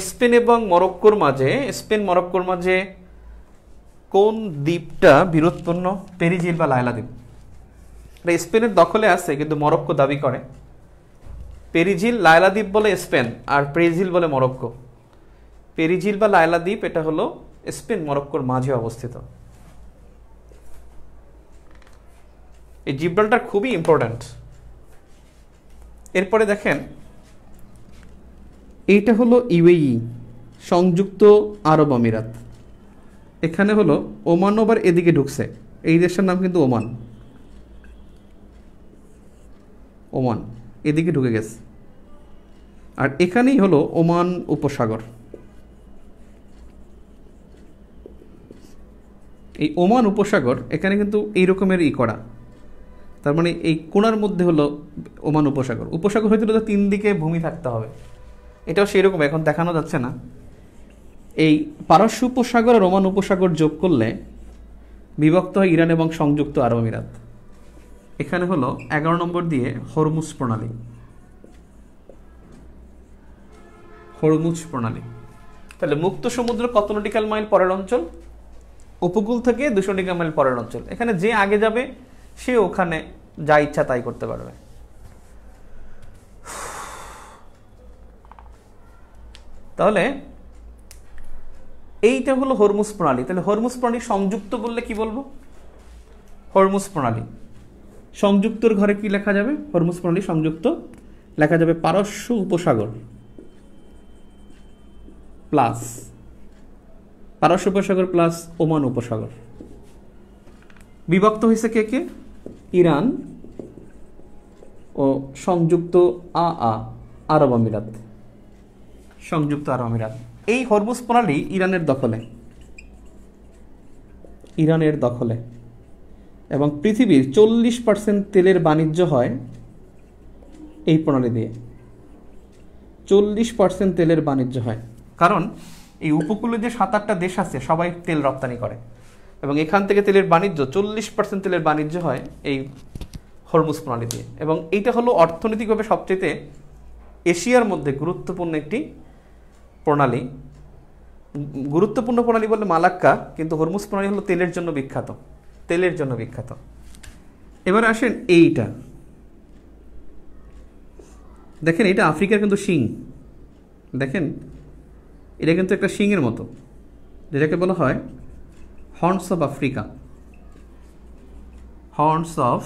স্পেন এবং মরক্কোর মাঝে, স্পেন মরক্কোর মাঝে কোন দ্বীপটা বিরোধপূর্ণ পেরিজিল বা লায়লা দ্বীপ। স্পেনের দখলে আছে, কিন্তু মরক্কো দাবি করে। পেরিজিল লায়লা দ্বীপ বলে স্পেন আর পেরিজিল বলে মরক্কো। পেরিজিল বা লায়লা দ্বীপ, এটা হলো স্পেন, মরক্কোর মাঝে অবস্থিত। এই জিব্রালটার খুবই ইম্পর্ট্যান্ট এরপরে দেখেন, এইটা হলো ইউএই, সংযুক্ত আরব আমিরাত। এখানে হলো ওমান ওবার এদিকে ঢুকছে। এই দেশের নাম কিন্তু ওমান। ওমান। এদিকে ঢুকে গেছে। আর এখানেই হলো ওমান উপসাগর। এই ওমান উপসাগর এখানে কিন্তু এই রকমের ই করা। তার মানে এই কোণার মধ্যে হলো ওমান উপসাগর। উপসাগর হয়তো তো তিন দিকে ভূমি থাকতে হবে। এটাও সেই রকম এখন দেখানো যাচ্ছে না। এই পারস্য উপসাগর আর ওমান উপসাগর যোগ করলে বিভক্ত হয় ইরান এবং সংযুক্ত আরব আমিরাত। এখানে হলো এগারো নম্বর দিয়ে হরমুজ প্রণালী। হরমুজ প্রণালী। তাহলে মুক্ত সমুদ্র কত নটিক্যাল মাইল পরের অঞ্চল? উপকূল থেকে দুশো নটিক্যাল মাইল পরের অঞ্চল। এখানে যে আগে যাবে, সে ওখানে যা ইচ্ছা তাই করতে পারবে। তাহলে এইটা হলো হরমুজ প্রণালী। তাহলে হরমুজ প্রণালী সংযুক্ত বললে কি বলব? হরমুজ প্রণালী। সংযুক্তর ঘরে কি লেখা যাবে? হরমুজ প্রণালী সংযুক্ত। লেখা যাবে পারস্য উপসাগর প্লাস। পারস্য উপসাগর প্লাস ওমান উপসাগর। বিভক্ত হয়েছে কে কে? ইরান ও সংযুক্ত আ আ, আরব আমিরাত। সংযুক্ত আরব আমিরাত। এই হরমুজ প্রণালী ইরানের দখলে। ইরানের দখলে। এবং পৃথিবীর চল্লিশ পার্সেন্ট তেলের বাণিজ্য হয় এই প্রণালী দিয়ে। চল্লিশ পার্সেন্ট তেলের বাণিজ্য হয়। কারণ এই উপকূলে যে সাত আটটা দেশ আছে, সবাই তেল রপ্তানি করে। এবং এখান থেকে তেলের বাণিজ্য, চল্লিশ পার্সেন্ট তেলের বাণিজ্য হয় এই হরমুজ প্রণালী দিয়ে। এবং এইটা হলো অর্থনৈতিকভাবে সবচেয়ে এশিয়ার মধ্যে গুরুত্বপূর্ণ একটি প্রণালী। গুরুত্বপূর্ণ প্রণালী বললে মালাক্কা, কিন্তু হরমুজ প্রণালী হলো তেলের জন্য বিখ্যাত। তেলের জন্য বিখ্যাত। এবার আসেন এইটা। দেখেন, এটা আফ্রিকার কিন্তু শিং। দেখেন, এটা কিন্তু একটা শিংয়ের মতো, যেটাকে বলা হয় horns of Africa horns of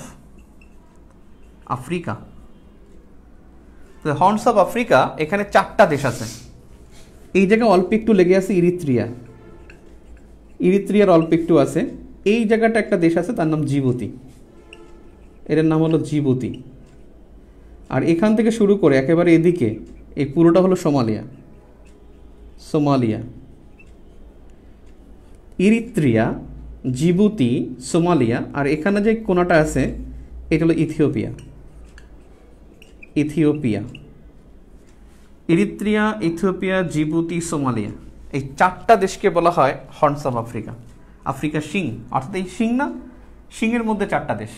Africa তো হর্নস অফ আফ্রিকা এখানে চারটা দেশ আছে। এই জায়গায় অল্প একটু লেগে আছে ইরিত্রিয়া। ইরিত্রিয়ার অল্প একটু আছে। এই জায়গাটা একটা দেশ আছে, তার নাম জিবুতি। এর নাম হলো জিবুতি। আর এখান থেকে শুরু করে একেবারে এদিকে, এই পুরোটা হলো Somalia. Somalia. Eritrea, Djibouti, Somalia, আর এখানে যে কোনাটা আছে, এটা হলো Ethiopia. Ethiopia. Eritrea, Ethiopia, Djibouti, Somalia. এই চারটা দেশকে বলা হয় হর্নস অফ আফ্রিকা। আফ্রিকা সিং অর্থাৎ এই সিং না? সিংয়ের মধ্যে চারটা দেশ।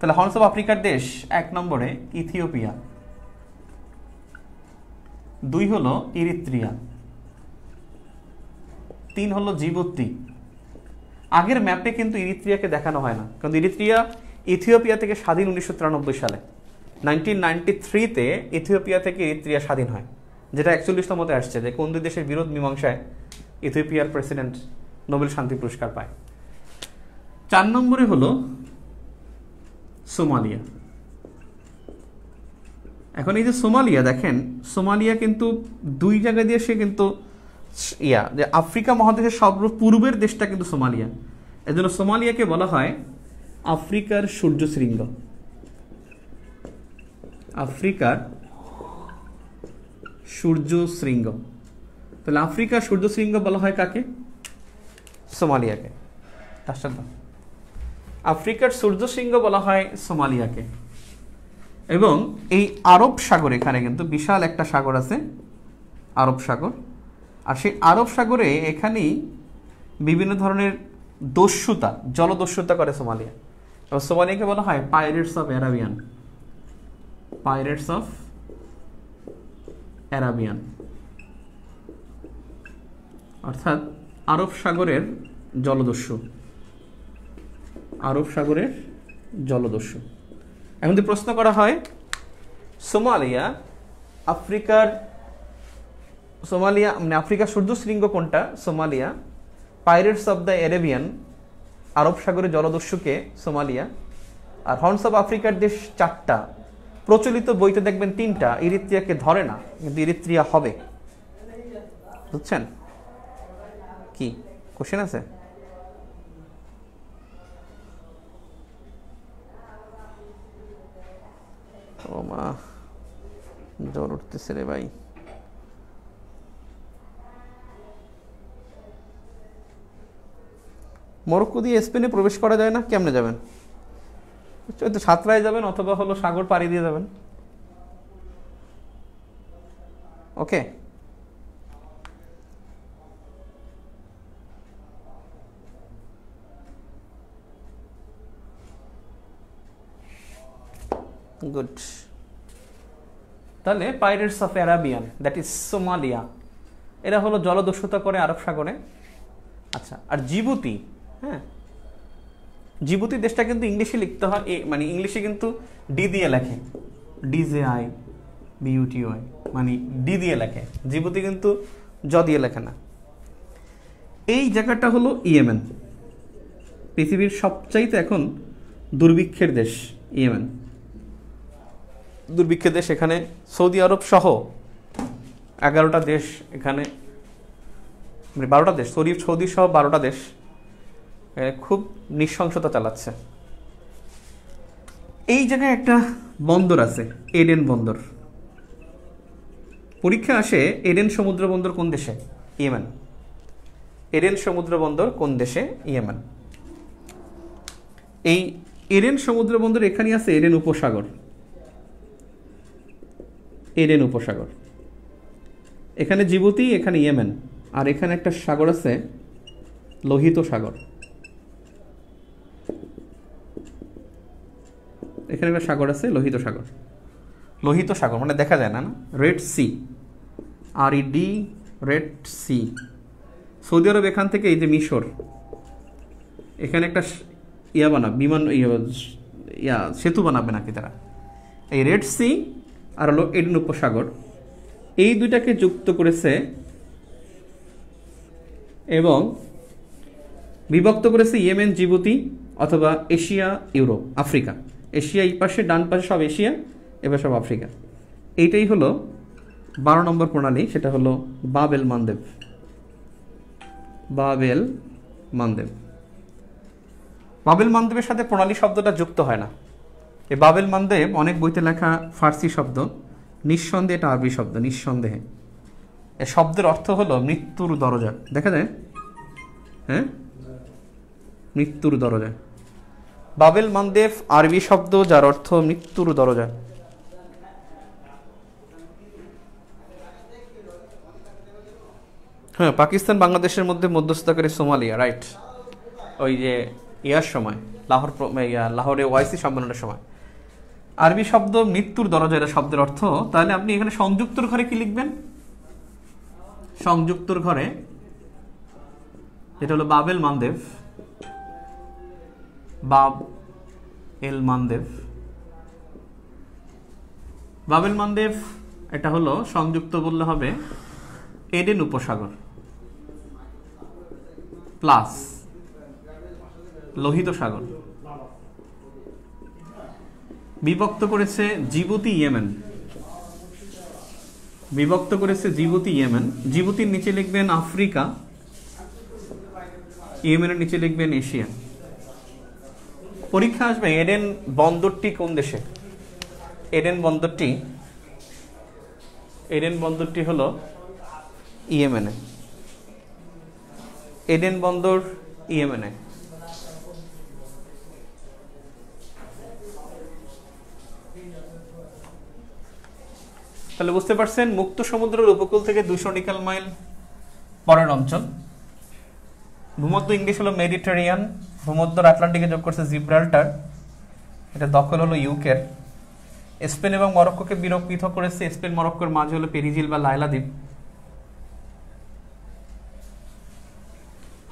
তাহলে হর্নস অফ আফ্রিকার দেশ এক নম্বরে ইথিওপিয়া। দুই হলো ইরিত্রিয়া। তিন হলো জিবুতি। আগের ম্যাপে কিন্তু ইরিত্রিয়াকে দেখানো হয় না। কারণ ইরিত্রিয়া ইথিওপিয়া থেকে স্বাধীন উনিশশো তিরানব্বই সালে। নাইনটিন নাইনটি থ্রিতে ইথিওপিয়া থেকে ইরিত্রিয়া স্বাধীন হয়। যেটা একচল্লিশতম মতে আসছে যে কোন দুই দেশের বিরোধ মীমাংসায় ইথিওপিয়ার প্রেসিডেন্ট নোবেল শান্তি পুরস্কার পায়। চার নম্বরে হলো সোমালিয়া। এখন এই যে সোমালিয়া, দেখেন, সোমালিয়া কিন্তু দুই জায়গা দিয়ে সে কিন্তু ইয়া, যে আফ্রিকা মহাদেশের সর্বপূর্বের দেশটা কিন্তু সোমালিয়া। এজন্য সোমালিয়াকে বলা হয় আফ্রিকার সূর্য শৃঙ্গ। আফ্রিকার সূর্য শৃঙ্গ। তাহলে আফ্রিকার সূর্য শৃঙ্গ বলা হয় কাকে? সোমালিয়াকে। তার সাথে আফ্রিকার সূর্য শৃঙ্গ বলা হয় সোমালিয়াকে। এবং এই আরব সাগর, এখানে কিন্তু বিশাল একটা সাগর আছে, আরব সাগর। আর সেই আরব সাগরে এখানেই বিভিন্ন ধরনের দস্যুতা, জলদস্যুতা করে সোমালিয়া। এবং সোমালিয়াকে বলা হয় pirates of Arabian pirates of Arabian অর্থাৎ আরব সাগরের জলদস্যু। আরব সাগরের জলদস্যু। এখন যদি প্রশ্ন করা হয়, সোমালিয়া, আফ্রিকার, সোমালিয়া মানে আফ্রিকার সূর্য শৃঙ্গ কোনটা? Somalia. Pirates of the Arabian আরব সাগরের জলদস্যুকে সোমালিয়া। আর হর্নস অফ আফ্রিকার দেশ চারটা। প্রচলিত বইতে দেখবেন তিনটা। ইরিত্রিয়াকে ধরে না, কিন্তু ইরিত্রিয়া হবে। বুঝছেন? কি? কোশ্চেন আছে? ও মা, জ্বর উঠতেছে রে ভাই। মরক্কো দিয়ে স্পেনে প্রবেশ করা যায় না? কেমনে যাবেন? হয়তো সাতরায় যাবেন অথবা হলো সাগর পাড়ি দিয়ে যাবেন। Okay good. তাহলে pirates of Arabian that is Somalia. এরা হলো জলদস্যুতা করে আরব সাগরে। আচ্ছা আর জিবুতি হ্যাঁ? জিবুতি দেশটা কিন্তু ইংলিশে লিখতে হয়, এ মানে ইংলিশে কিন্তু ডি দিয়ে লেখে। D J I beauty Y মানে ডি দিয়ে লেখে। জিবুতি কিন্তু জ দিয়ে লেখে না। এই জায়গাটা হলো ইয়েমেন। পৃথিবীর সবচাইতে এখন দুর্ভিক্ষের দেশ, ইয়েমেন। দুর্ভিক্ষের দেশ এখানে সৌদি আরব সহ এগারোটা দেশ এখানে মানে বারোটা দেশ, সৌদি সৌদি সহ বারোটা দেশ খুব নৃশংসতা চালাচ্ছে। এই জায়গায় একটা বন্দর আছে, এডেন বন্দর। পরীক্ষা আসে, এডেন সমুদ্র বন্দর কোন দেশে? ইয়েমেন। এডেন সমুদ্র বন্দর কোন দেশে? ইয়েমেন। এই এডেন সমুদ্র বন্দর এখানে আছে, এডেন উপসাগর। এডেন উপসাগর। এখানে জিবুতি, এখানে ইয়েমেন, আর এখানে একটা সাগর আছে, লোহিত সাগর। এখানে একটা সাগর আছে, লোহিত সাগর। লোহিত সাগর মানে দেখা যায় না না? Red sea R E D red sea Saudi আরব এখান থেকে এই যে মিশর, এখানে একটা ইয়া বানাবে বিমান ইয়া সেতু বানাবে নাকি তারা? এই রেড সি আর হলো এডেন উপসাগর। এই দুইটাকে যুক্ত করেছে এবং বিভক্ত করেছে ইয়েমেন, জিবুতি অথবা এশিয়া, ইউরোপ, আফ্রিকা। এশিয়া এই পাশে, ডান পাশে সব এশিয়া, এবার সব আফ্রিকা। এইটাই হলো বারো নম্বর প্রণালী, সেটা হলো Bab el Mandeb. Bab el Mandeb. Bab el মানদেবের সাথে প্রণালী শব্দটা যুক্ত হয় না। এই বাবেল মানদেব অনেক বইতে লেখা ফার্সি শব্দ নিঃসন্দেহে এটা আরবি শব্দ নিঃসন্দেহে। এ শব্দের অর্থ হলো মৃত্যুর দরজা। দেখা যায়? হ্যাঁ? মৃত্যুর দরজা। বাবেল মানদেব আরবি শব্দ যার অর্থ মৃত্যুর দরজা। হ্যাঁ পাকিস্তান বাংলাদেশের মধ্যে মধ্যস্থতাকারী সোমালিয়া রাইট। ওই যে ইয়ার সময় লাহোর ইয়া, লাহোরে ওয়াইসি সম্মেলনের সময়। আরবি শব্দ মৃত্যুর দরজা এটা শব্দের অর্থ। তাহলে আপনি এখানে সংযুক্তর ঘরে কি লিখবেন? সংযুক্তর ঘরে, এটা হলো বাবেল মানদেব। বাব এল মানদেব। বাবেল মানদেব, এটা হলো সংযুক্ত বললে হবে এডেন উপসাগর। প্লাস লোহিত সাগর। বিভক্ত করেছে জিবুতি ইয়েমেন। বিভক্ত করেছে জিবুতি ইয়েমেন। জিবুতির নিচে লিখবেন আফ্রিকা, ইয়েমেনের নিচে লিখবেন এশিয়া। পরীক্ষা আসবে, এডেন বন্দরটি কোন দেশে? এডেন বন্দরটি এডেন বন্দরটি হলো ইয়েমেনে। এডেন বন্দর ইয়েমেনে। তাহলে বুঝতে পারছেন, মুক্ত সমুদ্রের উপকূল থেকে দুশো নিকাল মাইল পরের অঞ্চল। ভূমধ্য ইংলিশ হলো মেডিটেরিয়ান, ভূমধ্য আটলান্টিকে যোগ করছে জিব্রাল্টার। এটা দখল হলো ইউকের স্পেন এবং মরক্কোকে বিরক পৃথক করেছে, স্পেন মরক্কোর মাঝে হলো পেরিজিল বা লাইলা দ্বীপ।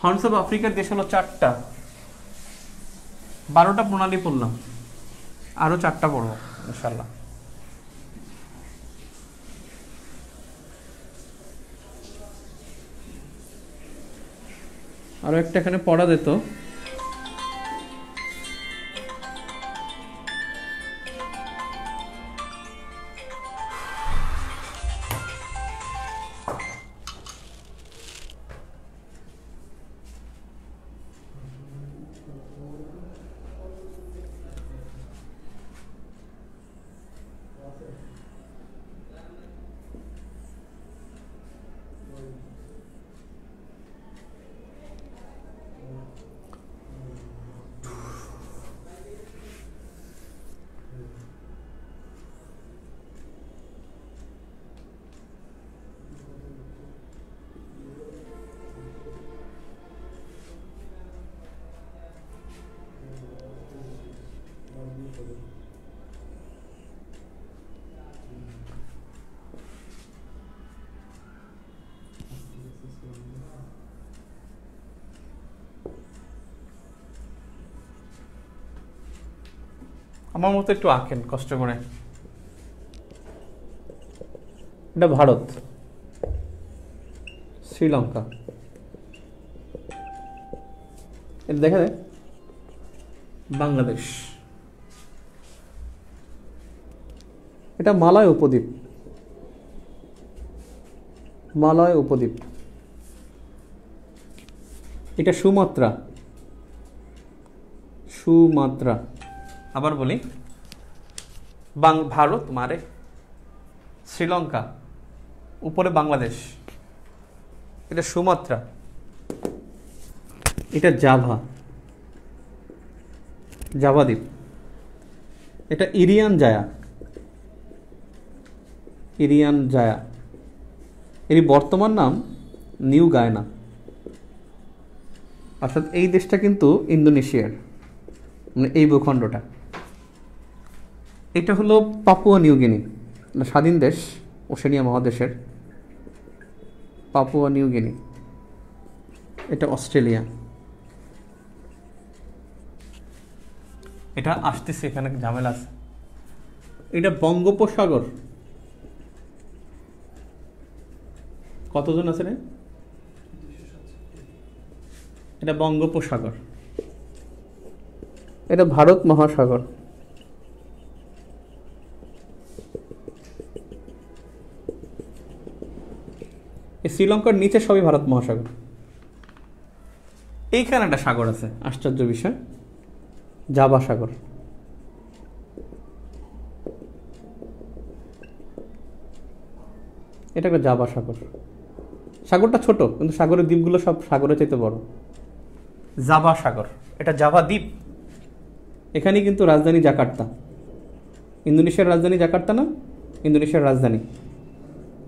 হর্নস অফ আফ্রিকার দেশ হলো চারটা। বারোটা প্রণালী পড়লাম। আরও চারটা পড়ব ইনশাল্লাহ আরও একটা এখানে পড়া যেত আমার মতো একটু আঁকেন, কষ্ট করে। এটা ভারত। শ্রীলঙ্কা। এটা দেখা যায় বাংলাদেশ। এটা মালয় উপদ্বীপ। মালয় উপদ্বীপ। এটা সুমাত্রা। সুমাত্রা। আবার বলি, বাং, ভারত, মারে, শ্রীলঙ্কা, উপরে বাংলাদেশ, এটা সুমাত্রা, এটা জাভা জাভা দ্বীপ এটা ইরিয়ান জায়া ইরিয়ান জায়া এর বর্তমান নাম নিউ গায়না, অর্থাৎ এই দেশটা কিন্তু ইন্দোনেশিয়ার মানে এই ভূখণ্ডটা। এটা হলো পাপুয়া নিউগিনি স্বাধীন দেশ ওশেনিয়া মহাদেশের পাপুয়া নিউগিনি এটা অস্ট্রেলিয়া। এটা আসতেছে এখানে ঝামেলা আছে। এটা বঙ্গোপসাগর। কতজন আছে রে? এটা বঙ্গোপসাগর। এটা ভারত মহাসাগর। শ্রীলঙ্কার নিচে সবই ভারত মহাসাগর। এইখানে একটা সাগর আছে। আশ্চর্য বিষয়। জাবা সাগর। এটা একটা জাবা সাগর। সাগরটা ছোট কিন্তু সাগরের দ্বীপগুলো সব সাগরের চাইতে বড়। জাবা সাগর। এটা জাভা দ্বীপ। এখানেই কিন্তু রাজধানী জাকার্তা। ইন্দোনেশিয়ার রাজধানী জাকার্তা না? ইন্দোনেশিয়ার রাজধানী।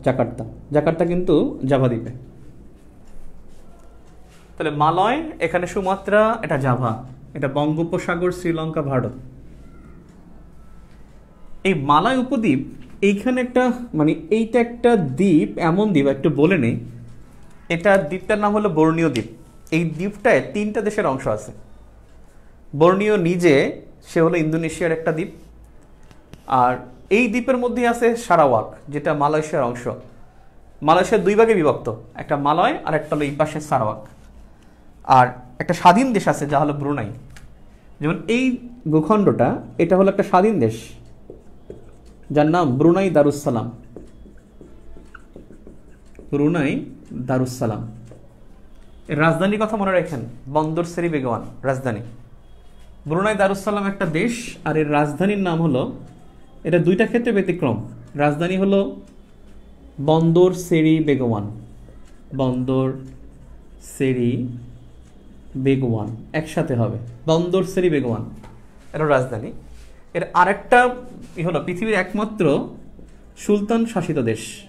জাকার্তা। জাকার্তা কিন্তু জাভা দ্বীপে তাহলে মালয়, এখানে সুমাত্রা, এটা জাভা। এটা বঙ্গোপসাগর, শ্রীলঙ্কা, ভারত। এই মালয় উপদ্বীপ, এইখানে একটা মানে এইটা একটা দ্বীপ, এমন দ্বীপ, একটু বলে নেই। এটা দ্বীপটার নাম হলো বর্ণীয় দ্বীপ। এই দ্বীপটায় তিনটা দেশের অংশ আছে। বর্ণীয় নিজে, সে হলো ইন্দোনেশিয়ার একটা দ্বীপ। আর এই দ্বীপের মধ্যে আছে সারাওয়াক, যেটা মালয়েশিয়ার অংশ। মালয়েশিয়ার দুই ভাগে বিভক্ত, একটা মালয় আর একটা হলো এই পাশে সারাওয়াক। আর একটা স্বাধীন দেশ আছে, যা হলো ব্রুনাই। যেমন এই ভূখণ্ডটা, এটা হলো একটা স্বাধীন দেশ, যার নাম ব্রুনাই দারুসালাম ব্রুনাই দারুসালাম এর রাজধানীর কথা মনে রাখেন, বন্দর সেরি বেগওয়ান, রাজধানী। ব্রুনাই দারুসালাম একটা দেশ, আর এর রাজধানীর নাম হলো এটা দুইটা ক্ষেত্রে ব্যতিক্রম। রাজধানী হলো বন্দর সেরি বেগওয়ান। বন্দর সেরি বেগওয়ান, একসাথে হবে। বন্দর সেরি বেগওয়ান, এটা রাজধানী। এর আরেকটা হলো পৃথিবীর একমাত্র সুলতান শাসিত দেশ।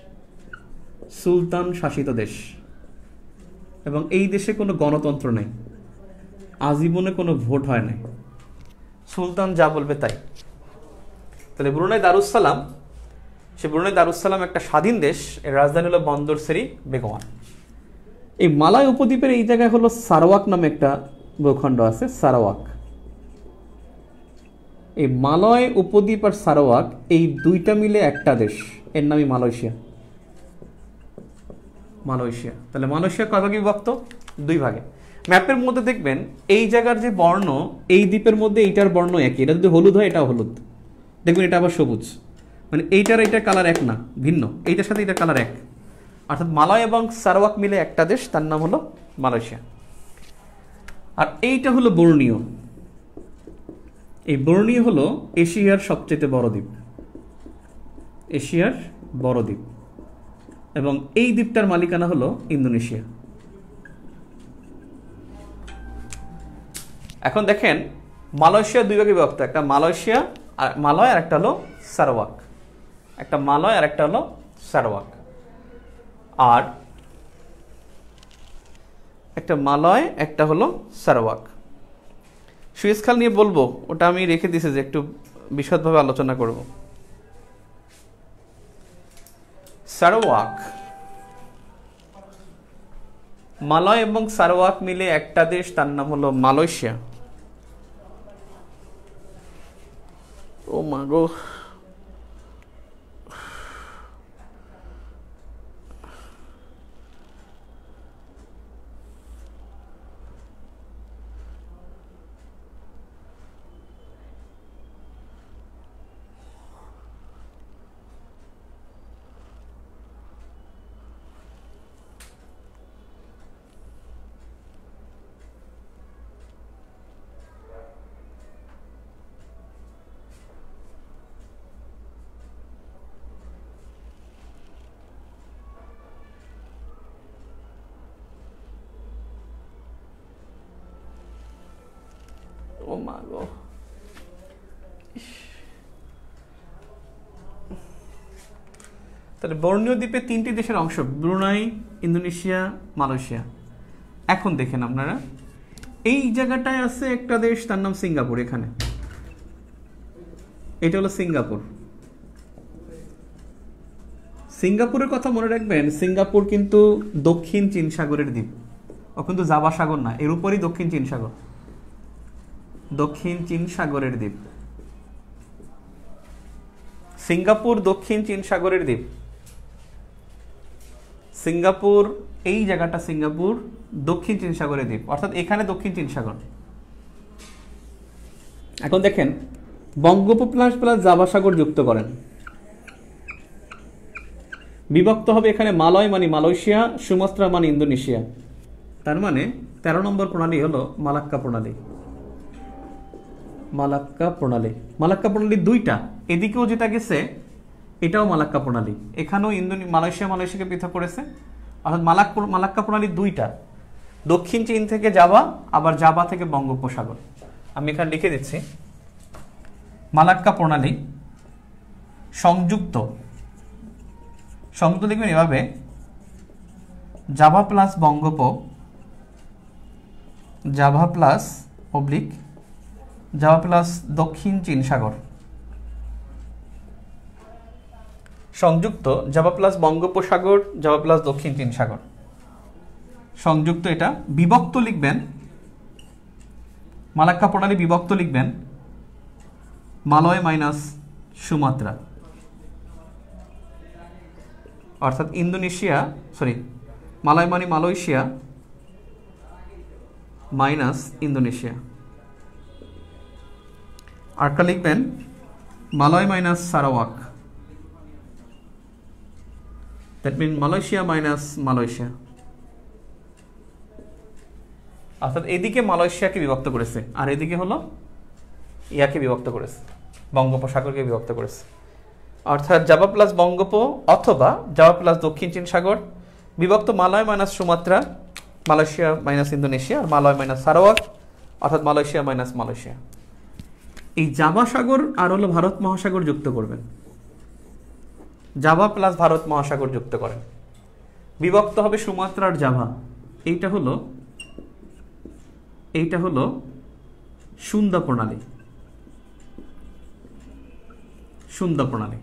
সুলতান শাসিত দেশ। এবং এই দেশে কোনো গণতন্ত্র নেই। আজীবনে কোনো ভোট হয় নাই। সুলতান যা বলবে তাই। তাহলে ব্রুনাই দারুসালাম সে ব্রুনাই দারুসালাম একটা স্বাধীন দেশ, এর রাজধানী হলো বন্দর সেরি বেগওয়ান এই মালায় উপদ্বীপের এই জায়গায় হলো সারওয়াক নামে একটা ভূখণ্ড আছে, সারওয়াক। এই মালয় উপদ্বীপ আর সারওয়াক, এই দুইটা মিলে একটা দেশ। এর নামই মালয়েশিয়া। মালয়েশিয়া। তাহলে মালয়েশিয়া কয় ভাগে বিভক্ত? দুই ভাগে। ম্যাপের মধ্যে দেখবেন, এই জায়গার যে বর্ণ, এই দ্বীপের মধ্যে এইটার বর্ণ একই। এটা যদি হলুদ হয়, এটাও হলুদ। দেখবেন এটা আবার সবুজ। মানে এইটার এইটার কালার এক না, ভিন্ন। এইটার সাথে এইটার কালার এক। অর্থাৎ মালয় এবং সারওয়াক মিলে একটা দেশ, তার নাম হলো মালয়েশিয়া। আর এইটা হলো বর্ণীয়। এই বর্ণীয় হলো এশিয়ার সবচেয়ে বড় দ্বীপ। এশিয়ার বড় দ্বীপ। এবং এই দ্বীপটার মালিকানা হলো ইন্দোনেশিয়া। এখন দেখেন, মালয়েশিয়া দুই ভাগে বিভক্ত। একটা মালয়েশিয়া আর মালয় আর একটা হলো সারওয়াক একটা মালয় আর একটা হলো সারওয়াক আর একটা মালয়, একটা হলো সারওয়াক সুয়েজ খাল নিয়ে বলব, ওটা আমি রেখে দিছি যে একটু বিশদভাবে আলোচনা করব। সারওয়াক মালয় এবং সারওয়াক মিলে একটা দেশ, তার নাম হলো মালয়েশিয়া। ও মা গো মা তাহলে বর্ণীয় দ্বীপে তিনটি দেশের অংশ, ব্রুনাই, ইন্দোনেশিয়া, মালয়েশিয়া। এখন দেখেন আপনারা, এই জায়গাটায় আছে একটা দেশ, তার নাম সিঙ্গাপুর এখানে। এটা হলো সিঙ্গাপুর। সিঙ্গাপুরের কথা মনে রাখবেন, সিঙ্গাপুর কিন্তু দক্ষিণ চীন সাগরের দ্বীপ। ও কিন্তু জাবা সাগর না, এর উপরই দক্ষিণ চীন সাগর। দক্ষিণ চীন সাগরের দ্বীপ। সিঙ্গাপুর দক্ষিণ চীন সাগরের দ্বীপ। সিঙ্গাপুর, এই জায়গাটা সিঙ্গাপুর দক্ষিণ চীন সাগরের দ্বীপ, অর্থাৎ এখানে দক্ষিণ চীন সাগর। এখন দেখেন, বঙ্গোপপ্লাস প্লাস জাবা সাগর যুক্ত করেন। বিভক্ত হবে এখানে মালয় মানে মালয়েশিয়া, সুমাত্রা মানে ইন্দোনেশিয়া। তার মানে তেরো নম্বর প্রণালী হলো মালাক্কা প্রণালী। মালাক্কা প্রণালী। মালাক্কা প্রণালী দুইটা। এদিকেও যেটা গেছে, এটাও মালাক্কা প্রণালী। এখানেও ইন্দোনে মালয়েশিয়া, মালয়েশিয়াকে পৃথক করেছে। অর্থাৎ মালাক মালাক্কা প্রণালী দুইটা। দক্ষিণ চীন থেকে যাবা আবার জাবা থেকে বঙ্গোপসাগর। আমি এখানে লিখে দিচ্ছি। মালাক্কা প্রণালী সংযুক্ত। সংযুক্ত লিখবেন এভাবে। Java plus বঙ্গোপ Java plus oblique Java plus দক্ষিণ চীন সাগর। সংযুক্ত জাভা প্লাস বঙ্গোপসাগর জাভা প্লাস দক্ষিণ চীন সাগর। সংযুক্ত এটা, বিভক্ত লিখবেন, মালাক্কা প্রণালী বিভক্ত লিখবেন, মালয় মাইনাস সুমাত্রা। অর্থাৎ ইন্দোনেশিয়া সরি মালয় মানে মালয়েশিয়া মাইনাস ইন্দোনেশিয়া। আরটা লিখবেন, Malay minus Sarawak. That mean Malaysia minus Malaysia. অর্থাৎ এদিকে মালয়েশিয়াকে বিভক্ত করেছে, আর এদিকে হলো ইয়াকে বিভক্ত করেছে, বঙ্গোপসাগরকে বিভক্ত করেছে। অর্থাৎ জাভা প্লাস বঙ্গোপ অথবা জাভা প্লাস দক্ষিণ চীন সাগর বিভক্ত Malay minus Sumatra, Malaysia minus Indonesia, আর মালয় মাইনাস সারাওয়াক, অর্থাৎ মালয়েশিয়া মাইনাস মালয়েশিয়া। এই জাভা সাগর আর হলো ভারত মহাসাগর যুক্ত করবেন। জাভা প্লাস ভারত মহাসাগর যুক্ত করেন। বিভক্ত হবে সুমাত্রার জাভা। এইটা হলো এইটা হলো সুন্দা প্রণালী। সুন্দা প্রণালী।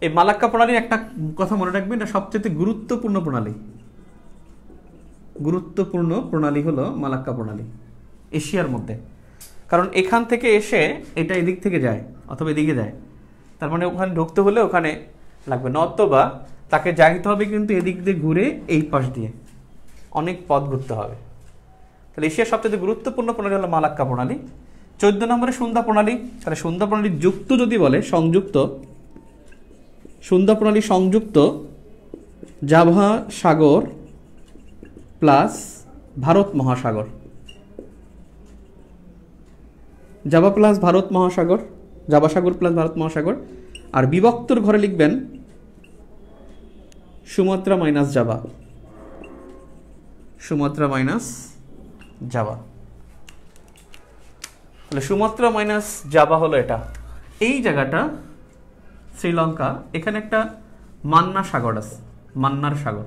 এই মালাক্কা প্রণালীর একটা কথা মনে রাখবেন, এটা সবচেয়ে গুরুত্বপূর্ণ প্রণালী। গুরুত্বপূর্ণ প্রণালী হলো মালাক্কা প্রণালী, এশিয়ার মধ্যে। কারণ এখান থেকে এসে এটা এদিক থেকে যায় অথবা এদিকে যায়। তার মানে ওখানে ঢুকতে হলে ওখানে লাগবে। নতবা তাকে যাইতে হবে কিন্তু এদিক দিয়ে ঘুরে এই পাশ দিয়ে। অনেক পথ ঘুরতে হবে। তাহলে এশিয়ার সবচেয়ে গুরুত্বপূর্ণ প্রণালী হলো মালাক্কা প্রণালী। চোদ্দ নম্বরে সন্ধ্যা প্রণালী। তাহলে সন্ধ্যা প্রণালী যুক্ত যদি বলে, সংযুক্ত, সন্ধ্যা প্রণালী সংযুক্ত, জাভা সাগর প্লাস ভারত মহাসাগর। জাভা প্লাস ভারত মহাসাগর জাভা সাগর প্লাস ভারত মহাসাগর আর বিভক্তর ঘরে লিখবেন Sumatra minus Java Sumatra minus Java তাহলে সুমাত্রা মাইনাস জাভা হলো এটা। এই জায়গাটা শ্রীলঙ্কা, এখানে একটা মান্না সাগর আছে, মান্নার সাগর।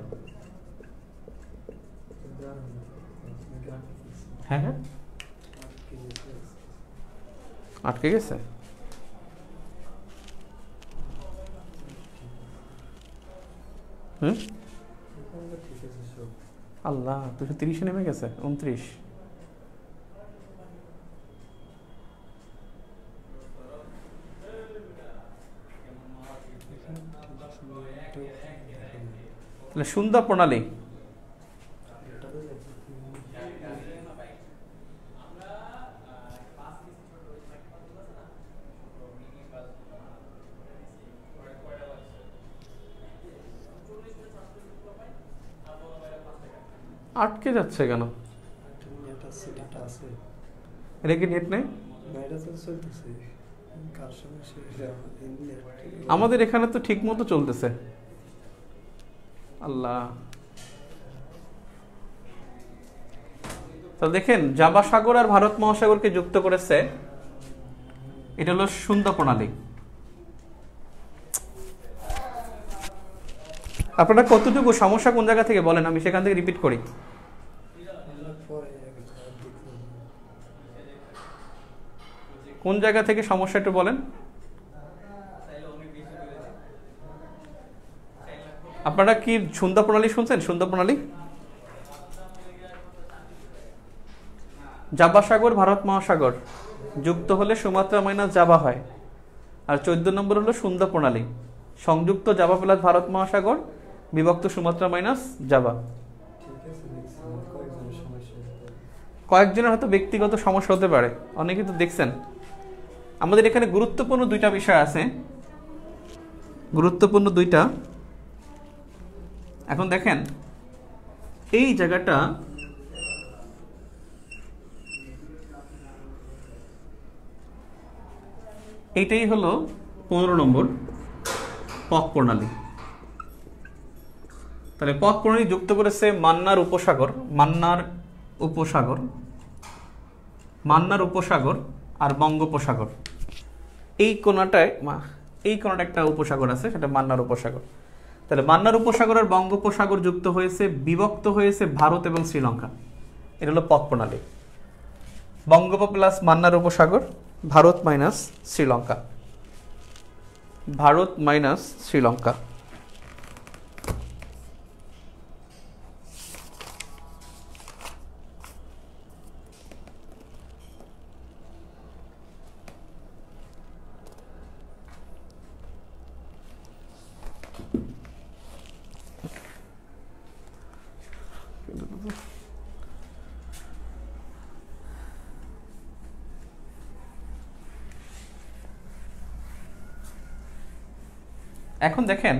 হ্যাঁ হ্যাঁ। আটকে গেছে? আল্লাহ দুশো তিরিশে নেমে গেছে উনত্রিশ। তাহলে সুন্দর প্রণালী। আটকে যাচ্ছে কেন? এটা কি নেট নেই? আমাদের এখানে তো ঠিক মতো চলতেছে। আল্লাহ। তো দেখেন জাবা সাগর আর ভারত মহাসাগরকে যুক্ত করেছে। এটা হলো সুন্দর প্রণালী। আপনারা কতটুকু সমস্যা কোন জায়গা থেকে বলেন? আমি সেখান থেকে রিপিট করি। কোন জায়গা থেকে সমস্যা একটু বলেন? আপনারা কি সুন্দর প্রণালী শুনছেন? সুন্দর প্রণালী? জাবা সাগর ভারত মহাসাগর। যুক্ত হলে সুমাত্রা মাইনাস জাবা হয়। আর চোদ্দ নম্বর হলো সুন্দর প্রণালী। সংযুক্ত জাবা প্লাস ভারত মহাসাগর বিভক্ত সুমাত্রা মাইনাস দেখছি কয়েকজনের হয়তো ব্যক্তিগত সমস্যা হতে পারে অনেকে তো দেখছেন। আমাদের এখানে গুরুত্বপূর্ণ দুইটা বিষয় আছে। গুরুত্বপূর্ণ দুইটা। এখন দেখেন এই জায়গাটা এইটাই হলো পনেরো নম্বর পক প্রণালী। তাহলে পথ প্রণালী যুক্ত করেছে মান্নার উপসাগর মান্নার উপসাগর মান্নার উপসাগর আর বঙ্গোপসাগর। এই কোনাটায় এই কোনাটা একটা উপসাগর আছে, সেটা মান্নার উপসাগর। তাহলে মান্নার উপসাগর আর বঙ্গোপসাগর যুক্ত হয়েছে, বিভক্ত হয়েছে ভারত এবং শ্রীলঙ্কা। এটা হলো পথ প্রণালী। বঙ্গোপ প্লাস মান্নার উপসাগর, ভারত মাইনাস শ্রীলঙ্কা। ভারত মাইনাস শ্রীলঙ্কা। এখন দেখেন,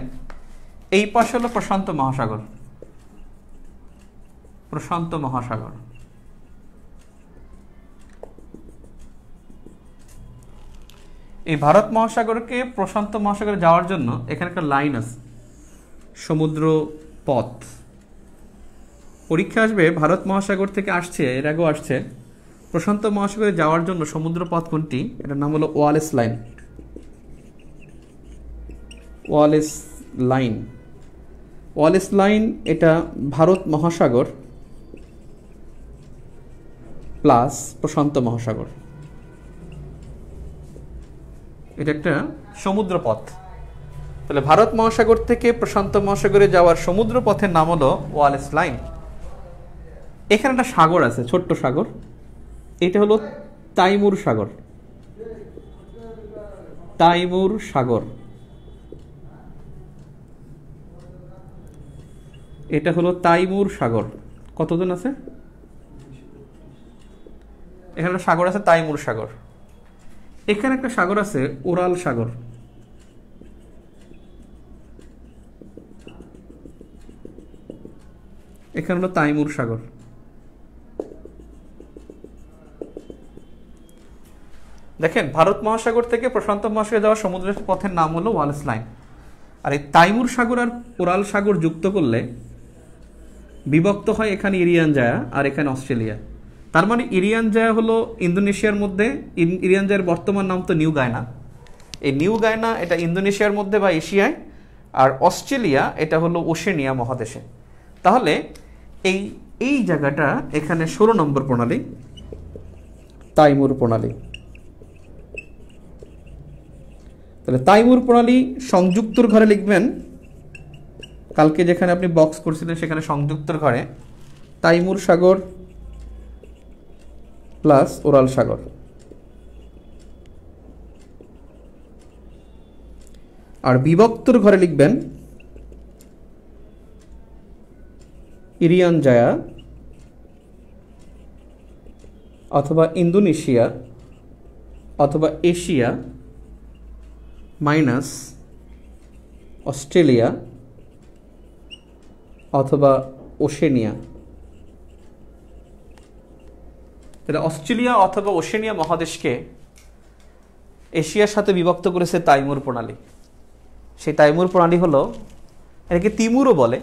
এই পাশে হলো প্রশান্ত মহাসাগর। প্রশান্ত মহাসাগর। এই ভারত মহাসাগরকে প্রশান্ত মহাসাগরে যাওয়ার জন্য এখানে একটা লাইন আছে। সমুদ্র পথ। পরীক্ষা আসবে, ভারত মহাসাগর থেকে আসছে, এর আগেও আসছে। প্রশান্ত মহাসাগরে যাওয়ার জন্য সমুদ্র পথ কোনটি? এটার নাম হলো Wallace line Wallace line. Wallace line এটা ভারত মহাসাগর প্লাস প্রশান্ত মহাসাগর। এটা একটা সমুদ্র পথ তাহলে ভারত মহাসাগর থেকে প্রশান্ত মহাসাগরে যাওয়ার সমুদ্র পথের নাম হলো ওয়ালেস লাইন। এখানে একটা সাগর আছে, ছোট্ট সাগর। এটা হলো তাইমুর সাগর। তাইমুর সাগর। এটা হলো তাইমুর সাগর। কতজন আছে? এখানে সাগর আছে, তাইমুর সাগর। এখানে একটা সাগর আছে ওরাল সাগর। এখানে হলো তাইমুর সাগর। দেখেন, ভারত মহাসাগর থেকে প্রশান্ত মহাসাগরে যাওয়া সমুদ্রের পথের নাম হলো ওয়ালেস লাইন। আর এই তাইমুর সাগর আর ওরাল সাগর যুক্ত করলে বিভক্ত হয় এখানে ইরিয়ান জায়া আর এখানে অস্ট্রেলিয়া। তার মানে ইরিয়ান জায়া হলো ইন্দোনেশিয়ার মধ্যে ইরিয়ান জায়ার বর্তমান নাম তো নিউ গায়না। এই নিউ গায়না এটা ইন্দোনেশিয়ার মধ্যে বা এশিয়ায়, আর অস্ট্রেলিয়া এটা হলো ওশেনিয়া মহাদেশে। তাহলে এই এই জায়গাটা এখানে ষোলো নম্বর প্রণালী, তাইমুর প্রণালী। তাহলে তাইমুর প্রণালী সংযুক্তর ঘরে লিখবেন কালকে যেখানে আপনি বক্স করছিলেন সেখানে সংযুক্তর ঘরে তাইমুর সাগর প্লাস ওরাল সাগর। আর বিভক্তর ঘরে লিখবেন ইরিয়ান জায়া অথবা ইন্দোনেশিয়া অথবা এশিয়া মাইনাস অস্ট্রেলিয়া অথবা ওশেনিয়া। তাহলে অস্ট্রেলিয়া অথবা ওশেনিয়া মহাদেশকে এশিয়ার সাথে বিভক্ত করেছে তাইমুর প্রণালী। সেই তাইমুর প্রণালী হলো, এটাকে তিমুরও বলে।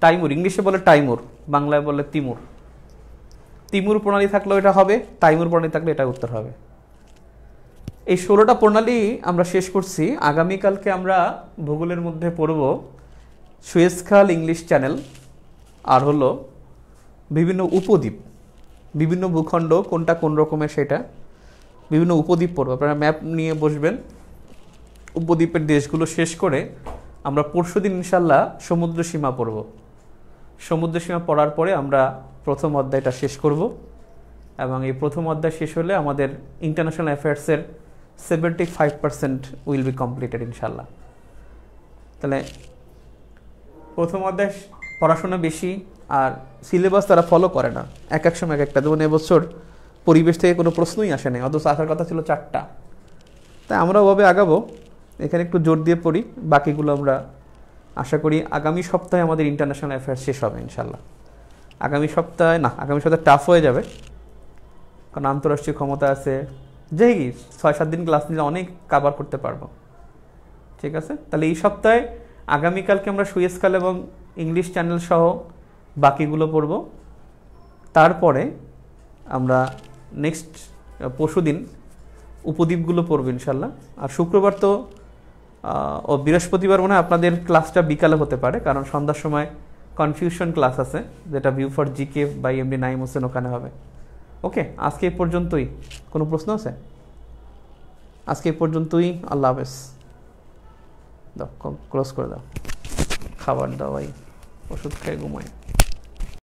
তাইমুর, ইংলিশে বলে টাইমুর, বাংলায় বলে তিমুর। তিমুর প্রণালী থাকলেও এটা হবে, তাইমুর প্রণালী থাকলে এটা উত্তর হবে। এই ষোলোটা প্রণালী আমরা শেষ করছি। আগামীকালকে আমরা ভূগোলের মধ্যে পড়ব সুয়েজখাল ইংলিশ চ্যানেল আর হলো বিভিন্ন উপদ্বীপ, বিভিন্ন ভূখণ্ড, কোনটা কোন রকমের সেটা, বিভিন্ন উপদ্বীপ পড়ব। আপনারা ম্যাপ নিয়ে বসবেন। উপদ্বীপের দেশগুলো শেষ করে আমরা পরশু দিন ইনশাল্লাহ সমুদ্র সীমা পড়ব। সমুদ্র সীমা পড়ার পরে আমরা প্রথম অধ্যায়টা শেষ করব এবং এই প্রথম অধ্যায় শেষ হলে আমাদের international অ্যাফেয়ার্সের seventy five percent will be completed ইনশাল্লাহ তাহলে প্রথম অধ্যায় পড়াশোনা বেশি আর সিলেবাস তারা ফলো করে না। এক এক সময় এক একটা। যেমন এবছর পরিবেশ থেকে কোনো প্রশ্নই আসে নাই, অথচ আসার কথা ছিল চারটা। তাই আমরা ওভাবে আগাবো। এখানে একটু জোর দিয়ে পড়ি। বাকিগুলো আমরা আশা করি আগামী সপ্তাহে আমাদের ইন্টারন্যাশনাল অ্যাফেয়ার্স শেষ হবে ইনশাল্লাহ আগামী সপ্তাহে, না, আগামী সপ্তাহে টাফ হয়ে যাবে। কারণ আন্তরাষ্ট্রীয় ক্ষমতা আছে। যাই ছয় সাত দিন ক্লাস নিলে অনেক কাভার করতে পারব। ঠিক আছে? তাহলে এই সপ্তাহে আগামীকালকে আমরা সুয়েসকাল এবং ইংলিশ চ্যানেল সহ বাকিগুলো পড়ব। তারপরে আমরা নেক্সট পরশু দিন উপদ্বীপগুলো পড়ব ইনশাল্লাহ আর শুক্রবার তো ও বৃহস্পতিবার মনে হয় আপনাদের ক্লাসটা বিকালে হতে পারে, কারণ সন্ধ্যার সময় কনফিউশন ক্লাস আছে, যেটা view for GK by MD Naim Hossain ওখানে হবে। ওকে আজকে এই পর্যন্তই। কোনো প্রশ্ন আছে? আজকে এই পর্যন্তই। আল্লাহ হাফেজ। দাও ক্লোজ করে দাও। খাবার দাও ভাই ওষুধ খেয়ে ঘুমাই।